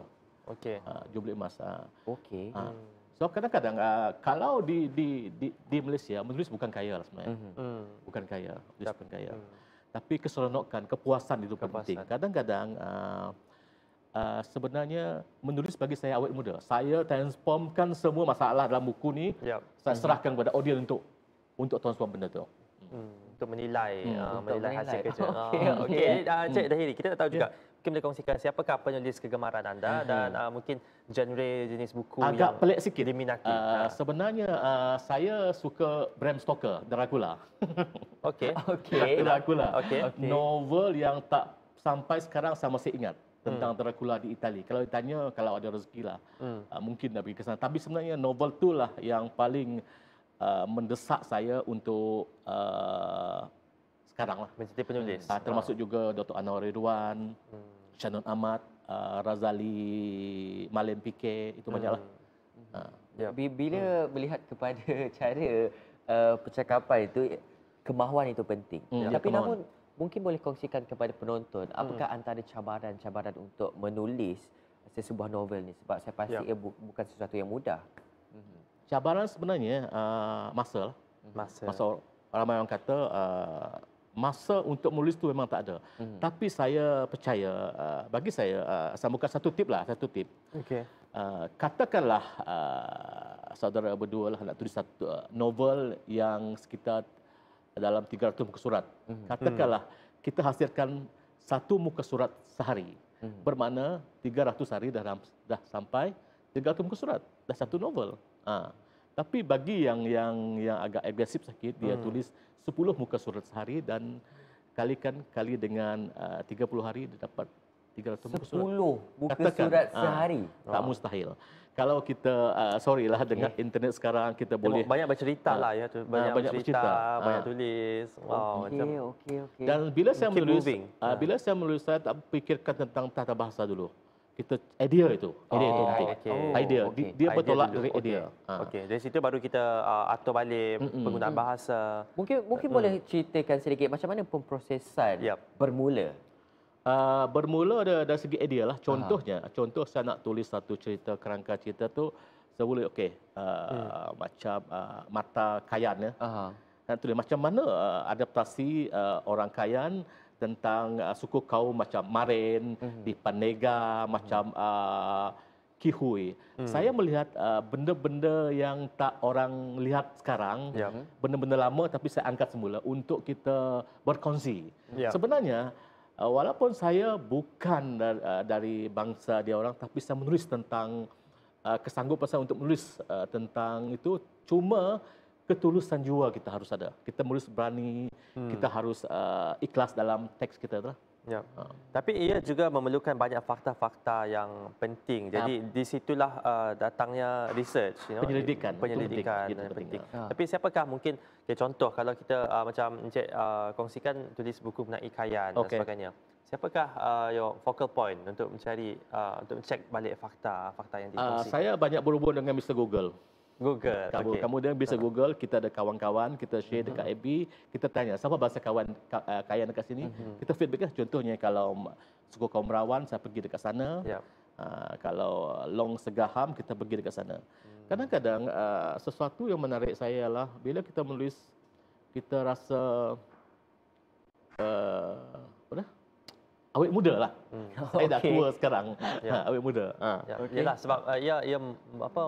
Okey. Uh, Jubli emas. Uh. Okey. Uh. So kadang-kadang uh, kalau di, di di di Malaysia menulis bukan kaya lah sebenarnya. Mhm. Hmm. Bukan kaya, menulis bukan kaya. Hmm. Tapi keseronokan, kepuasan itu Kepuasan. penting. Kadang-kadang uh, uh, sebenarnya menulis bagi saya awet muda. Saya transformkan semua masalah dalam buku ni, Yep. saya serahkan kepada audiens untuk untuk transform benda tu. Hmm. Untuk menilai, Hmm. uh, Untuk menilai hasil menilai. kerja. Okey, Ah, okey. Okey, uh, Cik Hmm. Dahiri, kita nak tahu juga. Mungkin boleh kongsikan siapakah penulis kegemaran anda Mhm. dan uh, mungkin genre jenis buku Agak yang pelik sikit. diminati. Uh, Ah. sebenarnya uh, saya suka Bram Stoker, Dracula. Okey. Okey. Dracula. Okey. Okey. Novel yang tak sampai sekarang saya masih ingat tentang Dracula di Itali. Kalau ditanya kalau ada rezeki lah, Hmm. uh, mungkin nak pergi ke sana. Tapi sebenarnya novel tu lah yang paling uh, mendesak saya untuk uh, sekarang lah. Menjadi penulis. Uh, termasuk juga Dr. Anwar Ridwan, Hmm. Shannon Ahmad, uh, Razali Malim Pikir, itu banyaklah. Uh, Yep. Bi- Bila melihat kepada cara uh, percakapan itu, kemahuan itu penting. Hmm, Tapi kemahuan. namun mungkin boleh kongsikan kepada penonton, apakah antara cabaran-cabaran untuk menulis sesebuah novel ni? Sebab saya pasti Ya. ia bu- bukan sesuatu yang mudah. Cabaran sebenarnya uh, masa lah. Masa. Masa ramai orang kata uh, masa untuk menulis tu memang tak ada. Mhm. Tapi saya percaya uh, bagi saya uh, saya bukan satu tip lah, satu tip. Okey. Uh, katakanlah uh, saudara berdua lah nak tulis satu uh, novel yang sekitar dalam 300 muka surat. Mhm. Katakanlah kita hasilkan satu muka surat sehari. Mhm. Bermakna 300 hari dah, dah sampai 300 muka surat. Dah satu novel. Ha. Tapi bagi yang yang yang agak agresif sikit, dia Hmm. tulis 10 muka surat sehari dan kalikan kali dengan uh, 30 hari dia dapat 300 muka surat. 10 muka Katakan, surat ah, sehari. Tak mustahil. Kalau kita uh, sorry lah dengan internet sekarang kita boleh banyak bercerita Ah, lah ya tu. Banyak, banyak bercerita, bercerita. banyak tulis. Wow, Okey, macam okey, okey. Dan bila saya Keep menulis, moving. uh, bila saya menulis saya tak fikirkan tentang tata bahasa dulu. Kita idea itu, idea itu Oh, penting. okey. Idea, Oh, Di- okey. dia Idea bertolak dari Okey. idea. Ah. Okey, dari situ baru kita uh, atur balik Mm-mm. penggunaan bahasa. Mungkin mungkin boleh ceritakan sedikit macam mana pemprosesan Yap. bermula. Uh, bermula dari, dari segi idea lah. Contohnya, contoh saya nak tulis satu cerita kerangka cerita tu, saya boleh okey uh, macam uh, mata kayan ya. Aha. Nak tulis macam mana uh, adaptasi uh, orang kayan tentang uh, suku kaum macam Marin, Mhm. di Panega, macam uh, Kihui. Saya melihat uh, benda-benda yang tak orang lihat sekarang, Ya. benda-benda lama tapi saya angkat semula untuk kita berkongsi. Ya. Sebenarnya uh, walaupun saya bukan dari, uh, dari bangsa dia orang tapi saya menulis tentang uh, kesanggupan saya untuk menulis uh, tentang itu cuma ketulusan jiwa kita harus ada. Kita menulis berani, hmm. kita harus uh, ikhlas dalam teks kita lah. Ya. Uh. Tapi ia juga memerlukan banyak fakta-fakta yang penting. Jadi uh. di situlah uh, datangnya research, you know, penyelidikan, penyelidikan penting. penting. Uh. Tapi siapakah mungkin okay, contoh kalau kita uh, macam Encik uh, kongsikan tulis buku mengenai kayan okay. dan sebagainya. Siapakah uh, your focal point untuk mencari uh, untuk cek balik fakta-fakta yang dikongsikan? Uh, saya banyak berhubung dengan Mr Google. Google. Kamu, okay. kamu dia bisa Google, kita ada kawan-kawan, kita share uh-huh. dekat FB, kita tanya siapa bahasa kawan uh, kaya dekat sini. Uh-huh. Kita feedback lah. Contohnya kalau suku kaum Merawan, saya pergi dekat sana. Yep. Uh, kalau Long Segaham, kita pergi dekat sana. Hmm. Kadang-kadang uh, sesuatu yang menarik saya lah bila kita menulis, kita rasa uh, apa dah? awet muda lah. Hmm. Saya dah tua sekarang. Ya. awet muda. Ha. Ya. Okay. Yalah, sebab uh, ya, ya apa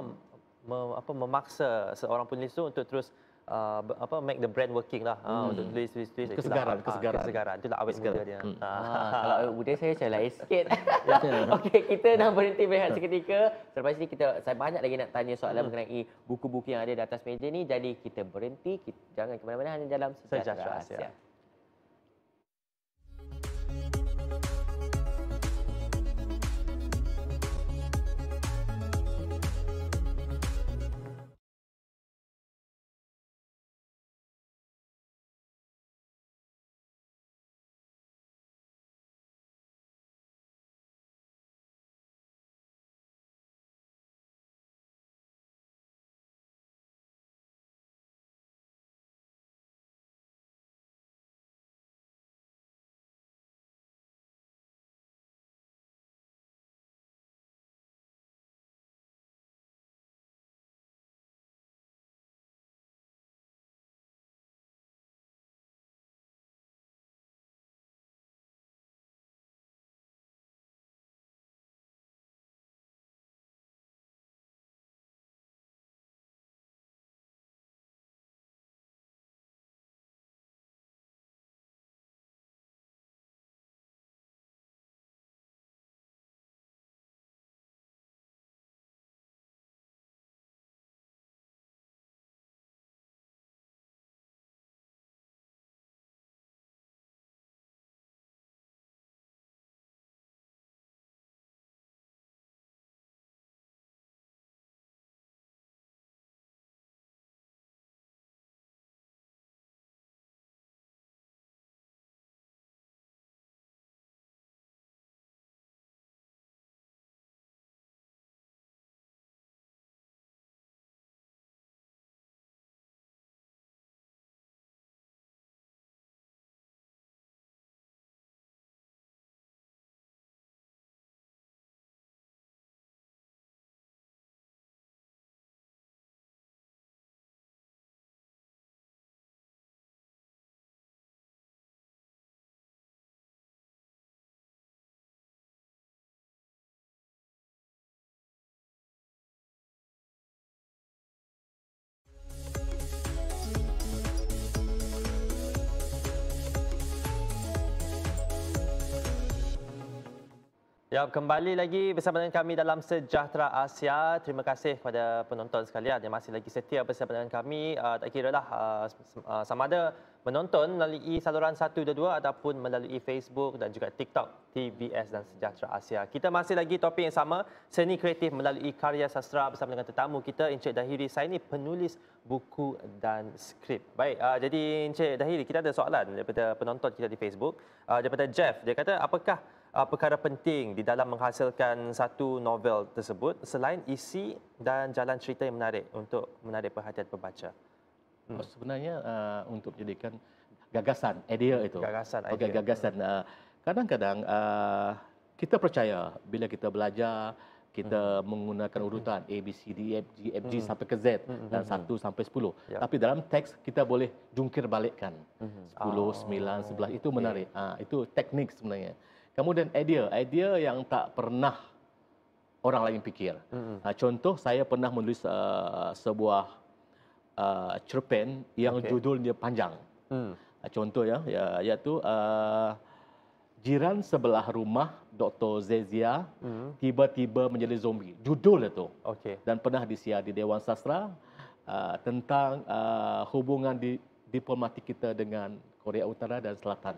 me, apa memaksa seorang penulis itu untuk terus uh, apa make the brand working lah. Hmm. uh, untuk tulis tulis tulis. Kesegaran itulah, kesegaran. kesegaran. Itulah awet muda dia. Hmm. ah, kalau awet muda saya macam lain sikit. Okey kita nak berhenti berehat seketika. Selepas ini kita saya banyak lagi nak tanya soalan hmm. mengenai buku-buku yang ada di atas meja ni. Jadi kita berhenti kita, jangan ke mana-mana hanya dalam sejahtera. Asia. Asia. Ya, kembali lagi bersama dengan kami dalam Sejahtera Asia. Terima kasih kepada penonton sekalian yang masih lagi setia bersama dengan kami. Uh, tak kira lah uh, sama ada menonton melalui saluran 122 ataupun melalui Facebook dan juga TikTok TVS dan Sejahtera Asia. Kita masih lagi topik yang sama, seni kreatif melalui karya sastra bersama dengan tetamu kita, Encik Dahiri. Saya ini penulis buku dan skrip. Baik, uh, jadi Encik Dahiri, kita ada soalan daripada penonton kita di Facebook. Uh, daripada Jeff, dia kata, apakah uh, perkara penting di dalam menghasilkan satu novel tersebut selain isi dan jalan cerita yang menarik untuk menarik perhatian pembaca? Hmm. Oh, sebenarnya uh, untuk menjadikan gagasan, idea itu. Gagasan, idea. Okay, gagasan. Uh, kadang-kadang uh, kita percaya bila kita belajar, kita hmm. menggunakan urutan A, B, C, D, F, G, F, G hmm. sampai ke Z hmm. dan hmm. 1 sampai 10. Ya. Tapi dalam teks kita boleh jungkir balikkan. Hmm. 10, oh. 9, 11 itu menarik. Okay. Uh, itu teknik sebenarnya. Kemudian idea, idea yang tak pernah orang lain fikir. Mm-hmm. Uh, contoh saya pernah menulis uh, sebuah uh, cerpen yang okay. judulnya panjang. Mm. Uh, contoh ya, ya iaitu uh, jiran sebelah rumah Dr. Zezia mm. tiba-tiba menjadi zombie. Judul itu. Okay. Dan pernah disiar di Dewan Sastra uh, tentang uh, hubungan di, diplomatik kita dengan Korea Utara dan Selatan.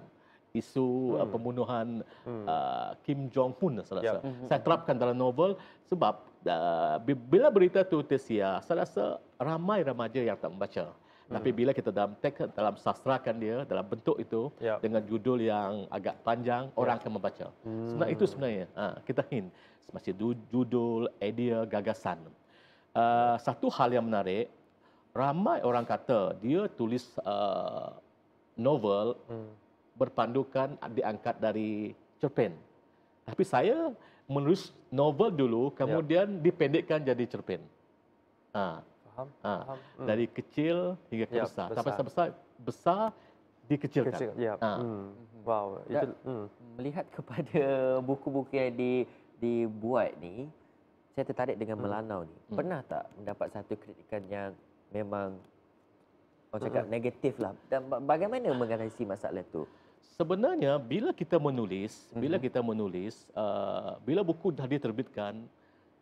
Isu hmm. uh, pembunuhan hmm. uh, Kim Jong Un saya rasa. Yep. Saya terapkan dalam novel sebab uh, bila berita itu tersiar, saya rasa ramai remaja yang tak membaca. Tapi bila kita dalam teks dalam sastrakan dia dalam bentuk itu yep. dengan judul yang agak panjang yep. orang akan membaca. Hmm. Sebenarnya itu sebenarnya ha, kita hint semacam judul, idea, gagasan. Uh, satu hal yang menarik ramai orang kata dia tulis uh, novel hmm. Berpandukan diangkat dari cerpen. Tapi saya menulis novel dulu kemudian yep. dipendekkan jadi cerpen. Ha, faham. Ha, faham. Hmm. Dari kecil hingga ke ya, besar. Sampai besar. besar, besar dikecilkan. Kecil, ya. ha. hmm. Wow. Itu, hmm. Melihat kepada buku-buku yang di, dibuat ni, saya tertarik dengan hmm. Melanau ni. Hmm. Pernah tak mendapat satu kritikan yang memang orang cakap hmm. negatif lah? Dan bagaimana mengatasi masalah itu? Sebenarnya bila kita menulis, hmm. bila kita menulis, uh, bila buku dah diterbitkan,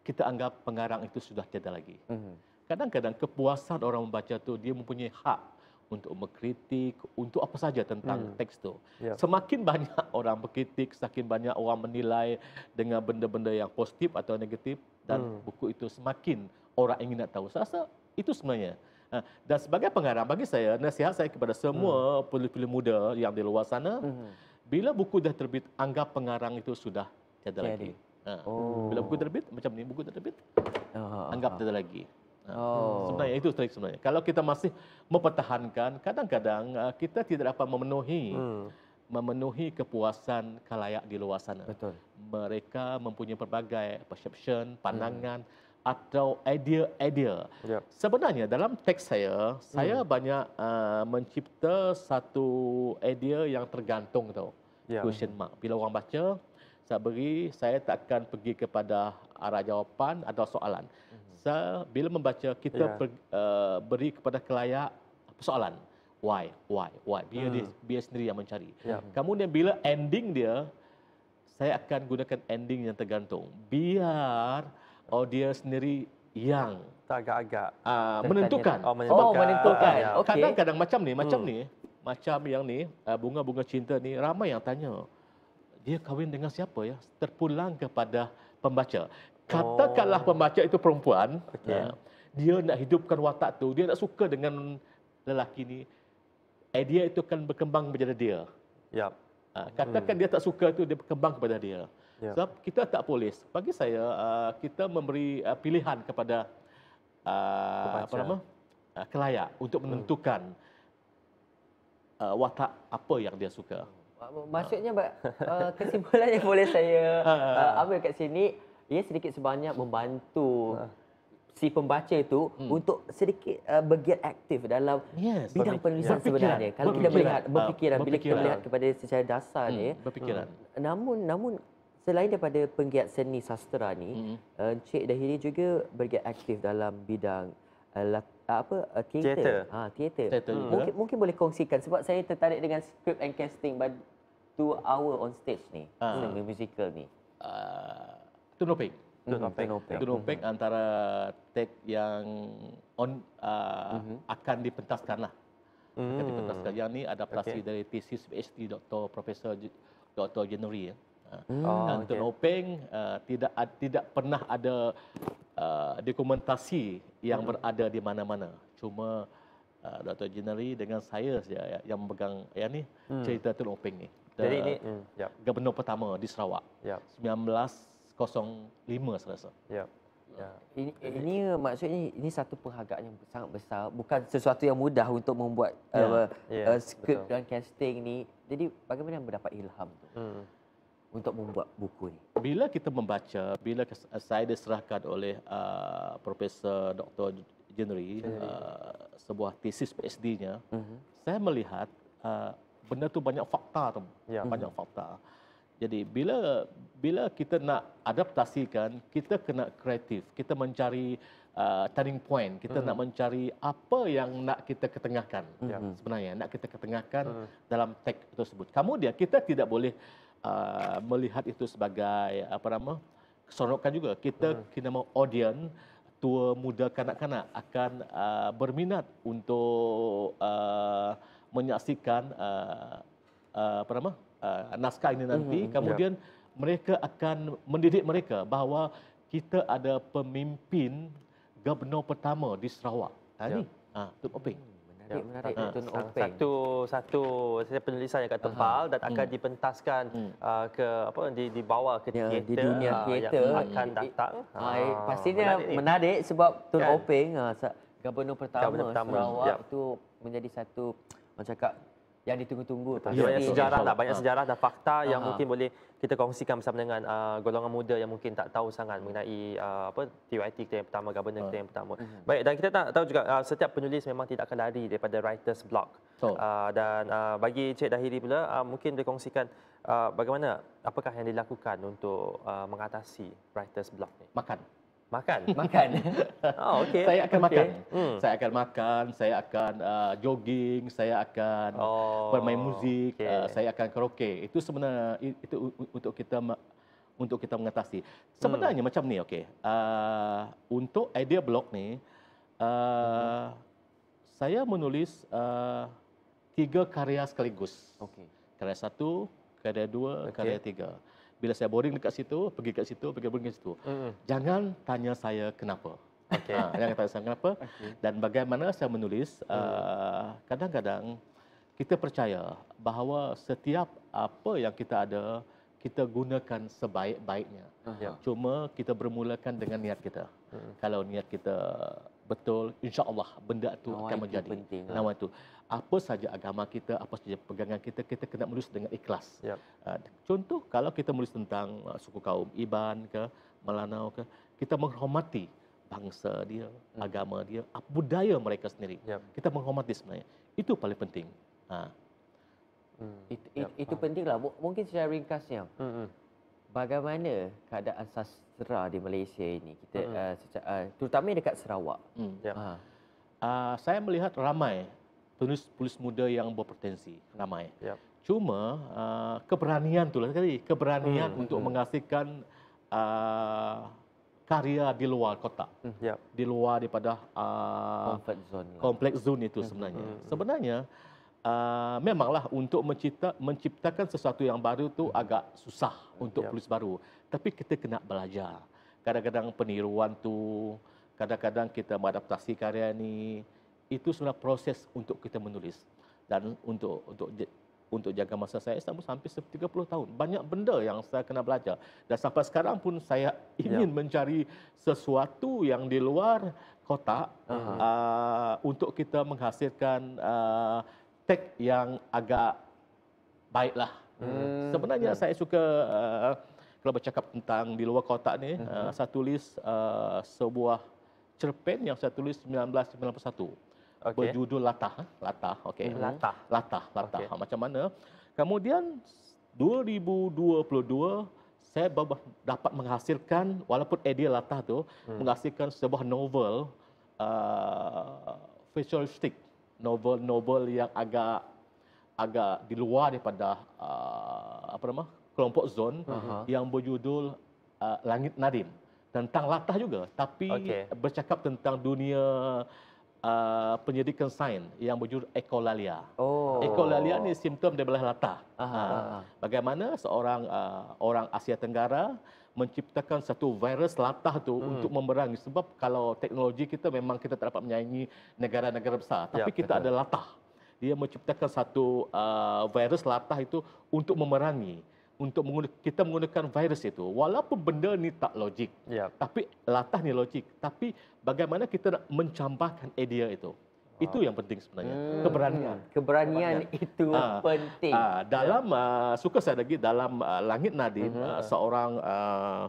kita anggap pengarang itu sudah tiada lagi. Hmm kadang-kadang kepuasan orang membaca tu dia mempunyai hak untuk mengkritik untuk apa saja tentang hmm. teks tu. Yep. Semakin banyak orang berkritik, semakin banyak orang menilai dengan benda-benda yang positif atau negatif dan hmm. buku itu semakin orang ingin nak tahu. Saya rasa itu sebenarnya. Ha, dan sebagai pengarang bagi saya nasihat saya kepada semua hmm. penulis muda yang di luar sana hmm. bila buku dah terbit anggap pengarang itu sudah tiada lagi. Ha. Oh. Bila buku terbit macam ni buku terbit oh. anggap tiada lagi. Oh. Sebenarnya itu trik sebenarnya. Kalau kita masih mempertahankan, kadang-kadang kita tidak dapat memenuhi hmm. memenuhi kepuasan kalayak di luar sana. Betul. Mereka mempunyai pelbagai perception, pandangan hmm. Atau idea-idea. Yep. Sebenarnya dalam teks saya, hmm. saya banyak uh, mencipta satu idea yang tergantung tau. Yep. Question mark. Bila orang baca, saya beri, saya takkan pergi kepada arah jawapan atau soalan kita bila membaca kita yeah. per, uh, beri kepada kelayak persoalan why why why biar hmm. dia biar sendiri yang mencari yeah. kemudian bila ending dia saya akan gunakan ending yang tergantung biar audiens sendiri yang agak-agak uh, menentukan. Oh, menentukan. Oh, menentukan. Uh, okay. Kadang-kadang macam ni, macam hmm. ni, macam yang ni, uh, bunga-bunga cinta ni, ramai yang tanya, dia kahwin dengan siapa ya? Terpulang kepada pembaca. Katakanlah oh. pembaca itu perempuan, okay. uh, dia nak hidupkan watak tu, dia nak suka dengan lelaki ni, idea itu akan berkembang menjadi dia. Yep. Uh, katakan hmm. dia tak suka tu, dia berkembang kepada dia. Yep. Sebab kita tak polis. Bagi saya, uh, kita memberi uh, pilihan kepada uh, apa nama uh, kelayak untuk hmm. menentukan hmm. uh, watak apa yang dia suka. Maksudnya, uh, kesimpulan yang boleh saya uh, ambil kat sini, ia sedikit sebanyak membantu ha. si pembaca itu hmm. untuk sedikit uh, bergiat aktif dalam yes, bidang penulisan sebenarnya. Kalau kita melihat berfikiran, bila kita melihat kepada secara dasar hmm. ni, berfikiran. Hmm. Namun, namun selain daripada penggiat seni sastra ni, hmm. uh, Encik Dahiri juga bergiat aktif dalam bidang uh, apa uh, teater. Ha, teater. Hmm. Mungkin mungkin boleh kongsikan sebab saya tertarik dengan script and casting by two hour on stage ni, uh. musical ni. Uh, Tunopeng. Tunopeng. Tunopeng. Tunopeng mm-hmm. antara tag yang on uh, mm-hmm. akan dipentaskan lah. Mm. Akan dipentaskan. Yang ni adaptasi okay. dari tesis PhD Dr. Profesor Dr. January. Ya. Mm. Dan okay. Tunopeng uh, tidak uh, tidak pernah ada uh, dokumentasi yang mm. berada di mana-mana. Cuma uh, Dr. January dengan saya saja yang memegang yang ni mm. cerita Tunopeng ni. Jadi ini mm, yep. gubernur pertama di Sarawak. Yep. 05 saya rasa. Ya. Ya. Ini, ini maksudnya ini satu penghargaan yang sangat besar, bukan sesuatu yang mudah untuk membuat ya. uh, ya. uh, skrip dan casting ni. Jadi bagaimana mendapat ilham tu? Hmm. Untuk membuat buku ni. Bila kita membaca, bila saya diserahkan oleh uh, Profesor Dr. Jenry uh, sebuah tesis PhD-nya, uh-huh. saya melihat uh, benda tu banyak fakta tu. Ya. Banyak uh-huh. fakta. Jadi bila bila kita nak adaptasikan, kita kena kreatif. Kita mencari uh, turning point. Kita hmm. nak mencari apa yang nak kita ketengahkan hmm. sebenarnya. Nak kita ketengahkan hmm. dalam teks tersebut. Kemudian kita tidak boleh uh, melihat itu sebagai apa nama keseronokan juga. Kita hmm. kena mau audience tua muda kanak-kanak akan uh, berminat untuk uh, menyaksikan uh, uh, apa nama uh, naskah ini nanti Mhm, kemudian mereka akan mendidik mereka bahawa kita ada pemimpin gubernur pertama di Sarawak. Ha Ya. ni. Ha Tun Openg. Menarik, menarik. Ah, Tun sang- Openg. Satu satu saya penulisan yang kat tempal dan akan Hmm. dipentaskan Hmm. uh, ke apa di dibawa ke Ya, teater di dunia ah, teater. yang akan Hmm. datang. Ah, pastinya menarik menarik sebab Tun Kan? Openg ah, sa- gubernur pertama, Gubernur pertama, Sarawak ya. itu menjadi satu orang cakap yang ditunggu-tunggu Betul. Banyak sejarah lah, insyaAllah. banyak Ah. sejarah dan fakta yang Ah. mungkin boleh kita kongsikan bersama dengan uh, golongan muda yang mungkin tak tahu sangat mengenai uh, apa TYT kita yang pertama, governor kita yang pertama. Baik dan kita tak tahu juga uh, setiap penulis memang tidak akan lari daripada writer's block. Betul. Uh, dan uh, bagi Cik Dahiri pula uh, mungkin boleh kongsikan uh, bagaimana apakah yang dilakukan untuk uh, mengatasi writer's block ni? Makan. Makan. Makan. Oh, okey. Saya akan Okey. makan. Hmm. Saya akan makan, saya akan uh, jogging, saya akan Oh. bermain muzik, okey. uh, saya akan karaoke. Itu sebenarnya itu untuk kita untuk kita mengatasi. Sebenarnya Hmm. macam ni, okey. Uh, untuk idea blog ni, uh, saya menulis uh, tiga karya sekaligus. Okey. Karya satu, karya dua, Okey. karya tiga. Bila saya boring dekat situ, pergi kat situ, pergi boring kat situ. Hmm. Jangan tanya saya kenapa. Okey. Ha, jangan tanya saya kenapa. Dan bagaimana saya menulis, Hmm. uh, kadang-kadang kita percaya bahawa setiap apa yang kita ada, kita gunakan sebaik-baiknya. Ya. Cuma kita bermulakan dengan niat kita. Hmm. Kalau niat kita betul, insya Allah benda itu Nawai akan menjadi. penting, lah. Nama itu. Apa saja agama kita, apa saja pegangan kita, kita kena menulis dengan ikhlas. Ya. Uh, contoh, kalau kita menulis tentang uh, suku kaum Iban ke, Melanau ke, kita menghormati bangsa dia, Hmm. agama dia, ap- budaya mereka sendiri. Ya. Kita menghormati sebenarnya. Itu paling penting. Ha. Hmm. Itu, Ya, itu, itu pentinglah. Mungkin secara ringkasnya, Hmm. hmm. bagaimana keadaan sastra di Malaysia ini? Kita Mm-mm. uh, secara, uh, terutama dekat Sarawak. Hmm. Ya. Ah. Uh, saya melihat ramai penulis-penulis muda yang berpotensi, ramai. Ya. Cuma uh, keberanian tu lah tadi, keberanian Hmm, untuk hmm. menghasilkan uh, karya di luar kotak, Ya. di luar daripada uh, Comfort zone lah. kompleks zone itu sebenarnya. Hmm. Sebenarnya uh, memanglah untuk mencipta, menciptakan sesuatu yang baru tu agak susah untuk Ya. penulis baru. Tapi kita kena belajar. Kadang-kadang peniruan tu, kadang-kadang kita mengadaptasi karya ni, itu sebenarnya proses untuk kita menulis. Dan untuk untuk untuk jaga masa saya sama sampai 30 tahun. Banyak benda yang saya kena belajar. Dan sampai sekarang pun saya ingin mencari sesuatu yang di luar kotak Aha. uh, untuk kita menghasilkan uh, tag yang agak baiklah. Hmm. Sebenarnya saya suka uh, kalau bercakap tentang di luar kotak ni, Mhm. uh, saya tulis uh, sebuah cerpen yang saya tulis 1991 Okey. berjudul Latah. eh? Latah, okey. Latah. Latah, latah. Okey. Ha, Macam mana? Kemudian 2022 saya dapat menghasilkan walaupun idea Latah tu Hmm. menghasilkan sebuah novel uh, futuristik, novel-novel yang agak agak di luar daripada uh, apa nama? kelompok zon Aha. yang berjudul uh, Langit Nadim tentang latah juga tapi Okey. bercakap tentang dunia uh, penyidikan sains yang berjudul ekolalia. Oh. Ekolalia ni simptom daripada latah. Aha, Ha. aha. Bagaimana seorang uh, orang Asia Tenggara menciptakan satu virus latah tu Hmm. untuk memerangi sebab kalau teknologi kita memang kita tak dapat menyaingi negara-negara besar tapi Ya, kita betul. ada latah. Dia menciptakan satu uh, virus latah itu untuk memerangi untuk menggunakan, kita menggunakan virus itu walaupun benda ni tak logik Ya. tapi latah ni logik tapi bagaimana kita nak mencampakkan idea itu itu yang penting sebenarnya Hmm. keberanian Keberanian itu Ah, penting. Ah, dalam uh, suka saya lagi dalam uh, Langit Nadim Mhm. uh, seorang uh,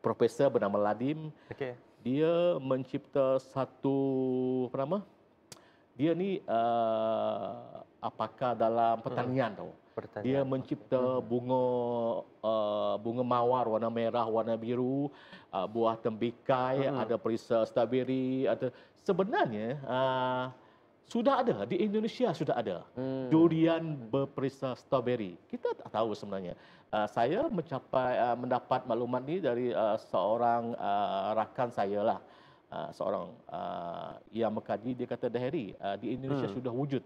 profesor bernama Ladim Okey. dia mencipta satu apa nama dia ni uh, apakah dalam pertanian tau Pertanyaan. dia mencipta bunga uh, bunga mawar warna merah, warna biru, uh, buah tembikai, Hmm. ada perisa strawberry, ada sebenarnya uh, sudah ada di Indonesia sudah ada Hmm. durian berperisa strawberry. Kita tak tahu sebenarnya. Uh, saya mencapai uh, mendapat maklumat ni dari uh, seorang uh, rakan saya lah. Uh, seorang uh, yang mengkaji dia kata Dahiri uh, di Indonesia Hmm. sudah wujud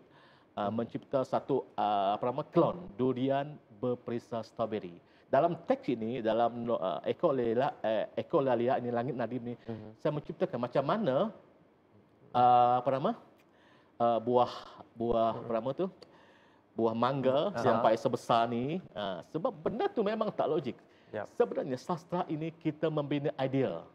uh, mencipta satu uh, apa nama klon durian berperisa strawberry. Dalam teks ini dalam uh, lela uh, ekor lalia ini langit nadim ni uh-huh. saya menciptakan macam mana uh, apa nama uh, buah buah uh-huh. apa nama tu buah mangga uh-huh. sampai sebesar ni uh, sebab benda tu memang tak logik. Yep. Sebenarnya sastra ini kita membina ideal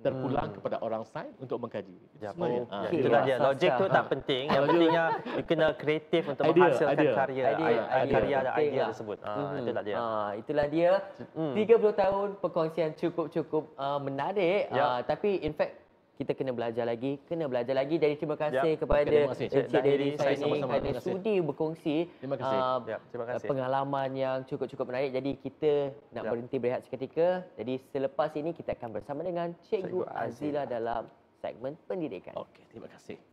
terpulang hmm. kepada orang sains untuk mengkaji. Ya, oh, ha, okay. Itulah dia. Logik tu tak penting. Yang pentingnya you kena kreatif untuk idea, menghasilkan idea. karya. Idea, idea, idea, karya dan idea tersebut. Ha, hmm. Itulah dia. Ha, itulah dia. Hmm. 30 tahun perkongsian cukup-cukup uh, menarik. Ya. Uh, tapi in fact kita kena belajar lagi, kena belajar lagi. Jadi terima kasih ya. kepada Encik Diri saya ini kerana sudi berkongsi terima kasih. Uh, ya, terima kasih. pengalaman yang cukup-cukup menarik. Jadi kita nak ya. berhenti berehat seketika. Jadi selepas ini kita akan bersama dengan Cikgu, Cikgu Azila dalam segmen pendidikan. Okey, terima kasih.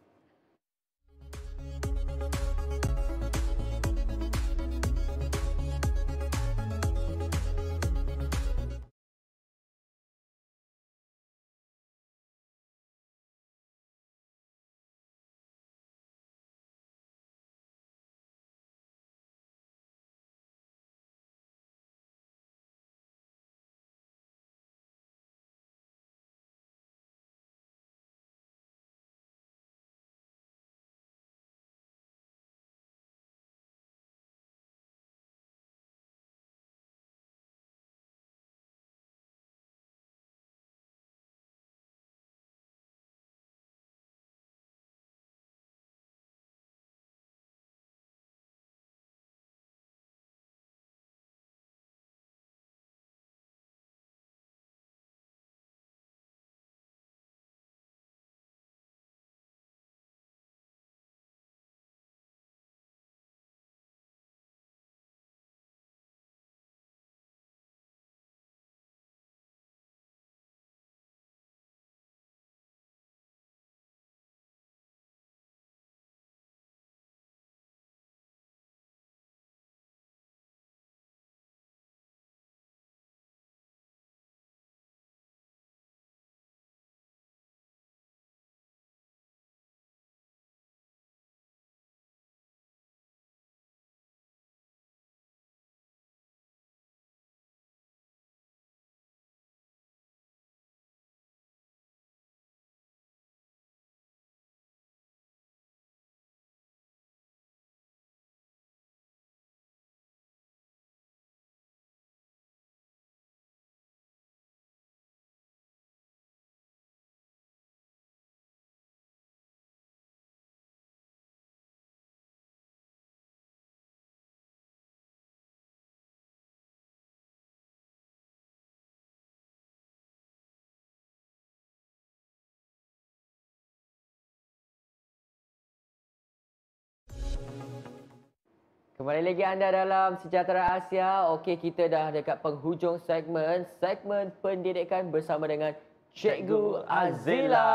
Kembali lagi anda dalam Sejahtera Asia. Okey, kita dah dekat penghujung segmen. Segmen pendidikan bersama dengan Cikgu Azila.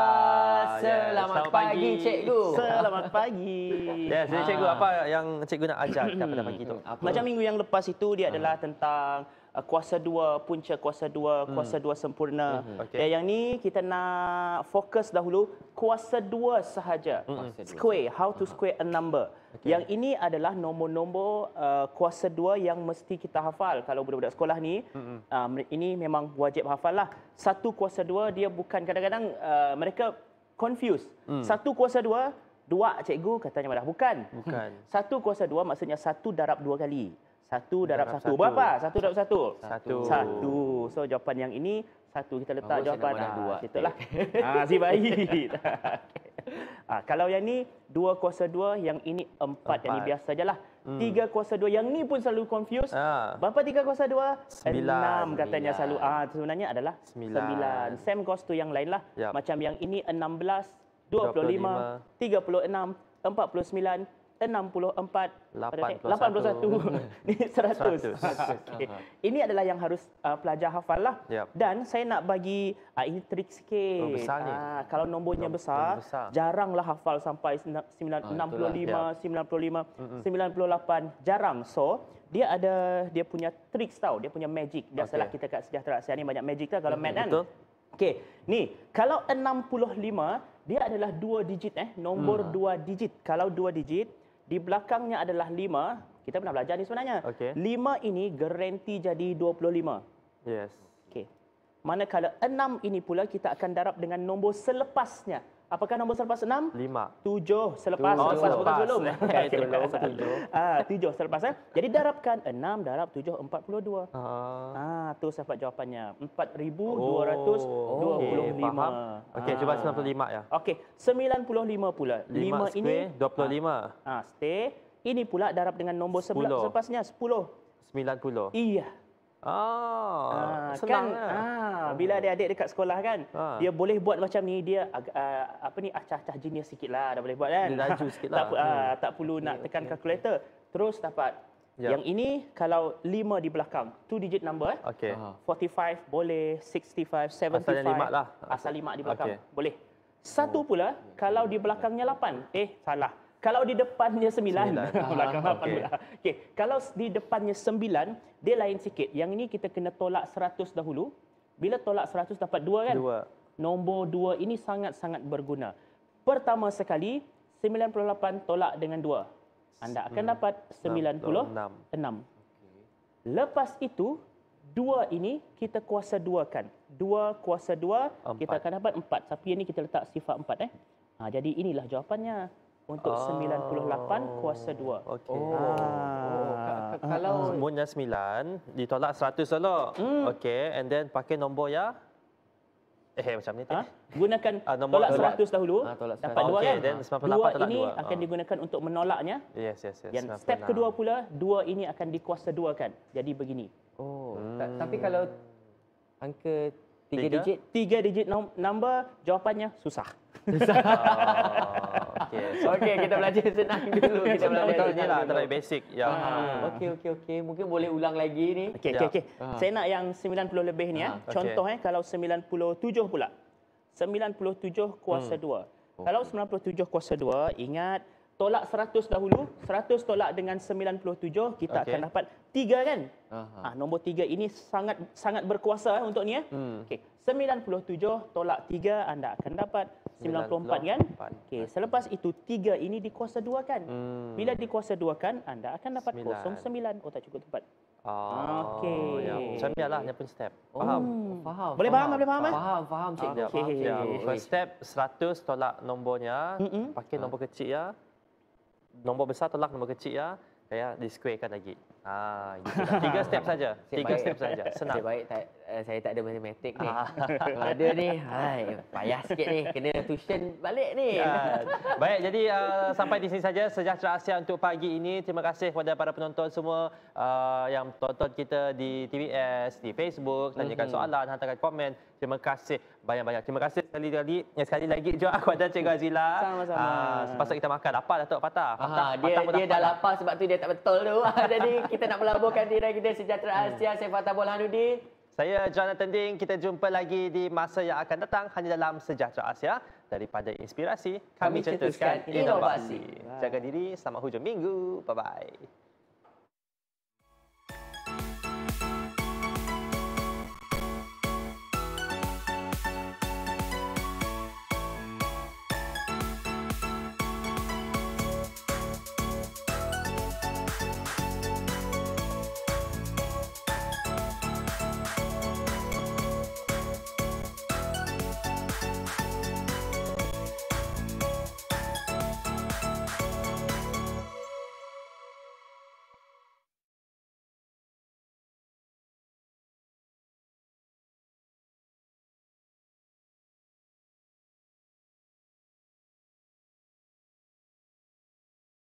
Selamat, selamat pagi, pagi, Cikgu. Selamat pagi. Ya, yes, jadi Cikgu, apa yang Cikgu nak ajar kita pada pagi itu? Macam minggu yang lepas itu, dia adalah tentang uh, kuasa dua, punca kuasa dua, hmm. kuasa dua sempurna. Hmm. Okay. Ya, yang ni kita nak fokus dahulu kuasa dua sahaja. Hmm. Square, how to square a number. Okay. Yang ini adalah nombor-nombor uh, kuasa dua yang mesti kita hafal. Kalau budak-budak sekolah ni, mm-hmm. uh, ini memang wajib hafal lah. Satu kuasa dua, dia bukan kadang-kadang uh, mereka confuse. Mm. Satu kuasa dua, dua cikgu katanya madah. Bukan. Bukan. Satu kuasa dua maksudnya satu darab dua kali. Satu darab, darab satu. satu. Berapa? Satu darab satu? Satu. Satu. So jawapan yang ini, satu kita letak oh, jawapan. Ah, dua. Situlah. ah, si baik. Ah, kalau yang ni dua kuasa dua, yang ini empat, empat. yang ni biasa sajalah. Hmm. Tiga kuasa dua, yang ni pun selalu confuse. Ah. Berapa tiga kuasa dua? Enam katanya Sembilan. selalu. Ah, sebenarnya adalah sembilan. sembilan. Same goes to yang lain lah. Yep. Macam yang ini enam belas, dua puluh lima, tiga puluh enam, empat puluh sembilan, 64 81 ni 100, 100. okay. ini adalah yang harus uh, pelajar hafal lah. Yep. dan saya nak bagi uh, ini trik sikit. Oh, besar ni. Uh, kalau nombornya Nombor besar, besar. jaranglah hafal sampai 9, oh, 65 95 98 jarang. So dia ada dia punya trik tau. Dia punya magic. Biasalah okay. kita kat sejahtera Asia ni banyak magic kan kalau mm-hmm. math kan. betul. Okey ni kalau 65 dia adalah dua digit eh. Nombor hmm. dua digit. Kalau dua digit di belakangnya adalah 5. Kita pernah belajar ni sebenarnya. Okey. 5 ini garanti jadi 25. Yes. Okey. Manakala 6 ini pula kita akan darab dengan nombor selepasnya. Apakah nombor selepas 6? 5. 7 selepas Oh, selepas bukan selepas. sebelum. Eh, tolong, tujuh. Ah, 7 selepas eh. Jadi darabkan 6 darab 7 42. Ah. Ah, tu dapat jawapannya. 4225. Okey, faham. Okey, cuba 95 ya. Okey, 95 pula. 5 5 ini square 25. ah, stay. Ini pula darab dengan nombor sebelah Sepuluh. selepasnya 10. 90. Iya. Oh, Ah, senang kan, lah. ah, bila adik-adik dekat sekolah kan, Ah. dia boleh buat macam ni, dia ah, apa ni acah-acah genius sikit lah, dah boleh buat kan. Dia laju sikit tak, lah. ah, tak perlu nak tekan kalkulator. Terus dapat. Ya. Yang ini kalau 5 di belakang, two digit number eh. Okey. 45 boleh, 65, 75. Asal yang lima lah. Asal 5 di belakang. Okey. Boleh. Satu pula kalau di belakangnya 8. Eh, salah. Kalau di depannya 9. Sembilan. belakang 8 Okey. pula. Okey, kalau di depannya 9, dia lain sikit. Yang ini kita kena tolak 100 dahulu. Bila tolak 100 dapat 2 kan? Dua. Nombor 2 ini sangat-sangat berguna. Pertama sekali, 98 tolak dengan 2. Anda akan dapat 96. Lepas itu, 2 ini kita kuasa 2 kan. 2 kuasa 2, kita akan dapat 4. Tapi ini kita letak sifat 4 eh. Ha, jadi inilah jawapannya untuk Oh. 98 kuasa 2. Okey. Ah. kalau semuanya 9 ditolak 100 dulu. Hmm. Okey, and then pakai nombor ya eh macam ni Ha? Gunakan Ah, nombor tolak tolak. 100 dahulu, Ah, tolak dapat 100. 2 Okey, kan? then 98 Dua tolak ini dua. akan Ah. digunakan untuk menolaknya. Yes, yes, yes. Dan step 96. kedua pula, 2 ini akan dikuasa 2 kan. Jadi begini. Oh, Hmm. ta- tapi kalau angka tiga, Tiga? digit Tiga digit number, jawapannya susah. Okey. Okey, kita belajar senang dulu. Kita belajar betul senang ni lah antara basic yang Ah, okey okey okey. Mungkin boleh ulang lagi ni. Okey, okey, okey. Saya nak yang 90 lebih ni ya. Ah, okey. Contoh eh kalau 97 pula. 97 kuasa 2. Kalau 97 kuasa 2, ingat tolak 100 dahulu. 100 tolak dengan 97, kita Okey. akan dapat 3 kan? Aha. Ah, nombor 3 ini sangat sangat berkuasa eh, untuk ni eh. Hmm. Okey, 97 tolak 3 anda akan dapat 94 kan? 94. Okey, selepas itu 3 ini dikuasa 2 kan? Hmm. Bila dikuasa 2 kan, anda akan dapat Sembilan. 09. Oh tak cukup tepat. Oh, Okey. ya. Macam ni lah, ni pun step. Faham? Oh, faham. Boleh faham, boleh faham, eh? Faham, faham cikgu. Ya, Okey. ya. First step 100 tolak nombornya, Mm-mm. pakai nombor kecil ya. Nombor besar tolak nombor kecil ya. Saya di squarekan lagi. Ah, gitu lah. Tiga step saja. Tiga baik. step saja. Senang. Baik tak, uh, saya tak ada matematik ni. Ah. Kalau ada ni, hai, payah sikit ni. Kena tuition balik ni. Ya. Baik, jadi uh, sampai di sini saja Sejahtera Asia untuk pagi ini. Terima kasih kepada para penonton semua uh, yang tonton kita di TVS, di Facebook, tanyakan Mhm. soalan, hantarkan komen. Terima kasih banyak-banyak. Terima kasih sekali lagi eh, sekali lagi juga kepada Cikgu Azila. Sama-sama. Uh, sepatutnya kita makan. Lapar Datuk Fatah. Fatah, Ah, dia Fatah pun dia dah lapar sebab tu dia tak betul tu. Jadi kita nak melaburkan diri kita sejahtera Asia. Saya Fatah Bolhanuddin. Saya Jonathan Ding. Kita jumpa lagi di masa yang akan datang hanya dalam Sejahtera Asia. Daripada inspirasi, kami, Kami cetuskan cetuskan inovasi. inovasi. Jaga diri, selamat hujung minggu. Bye-bye.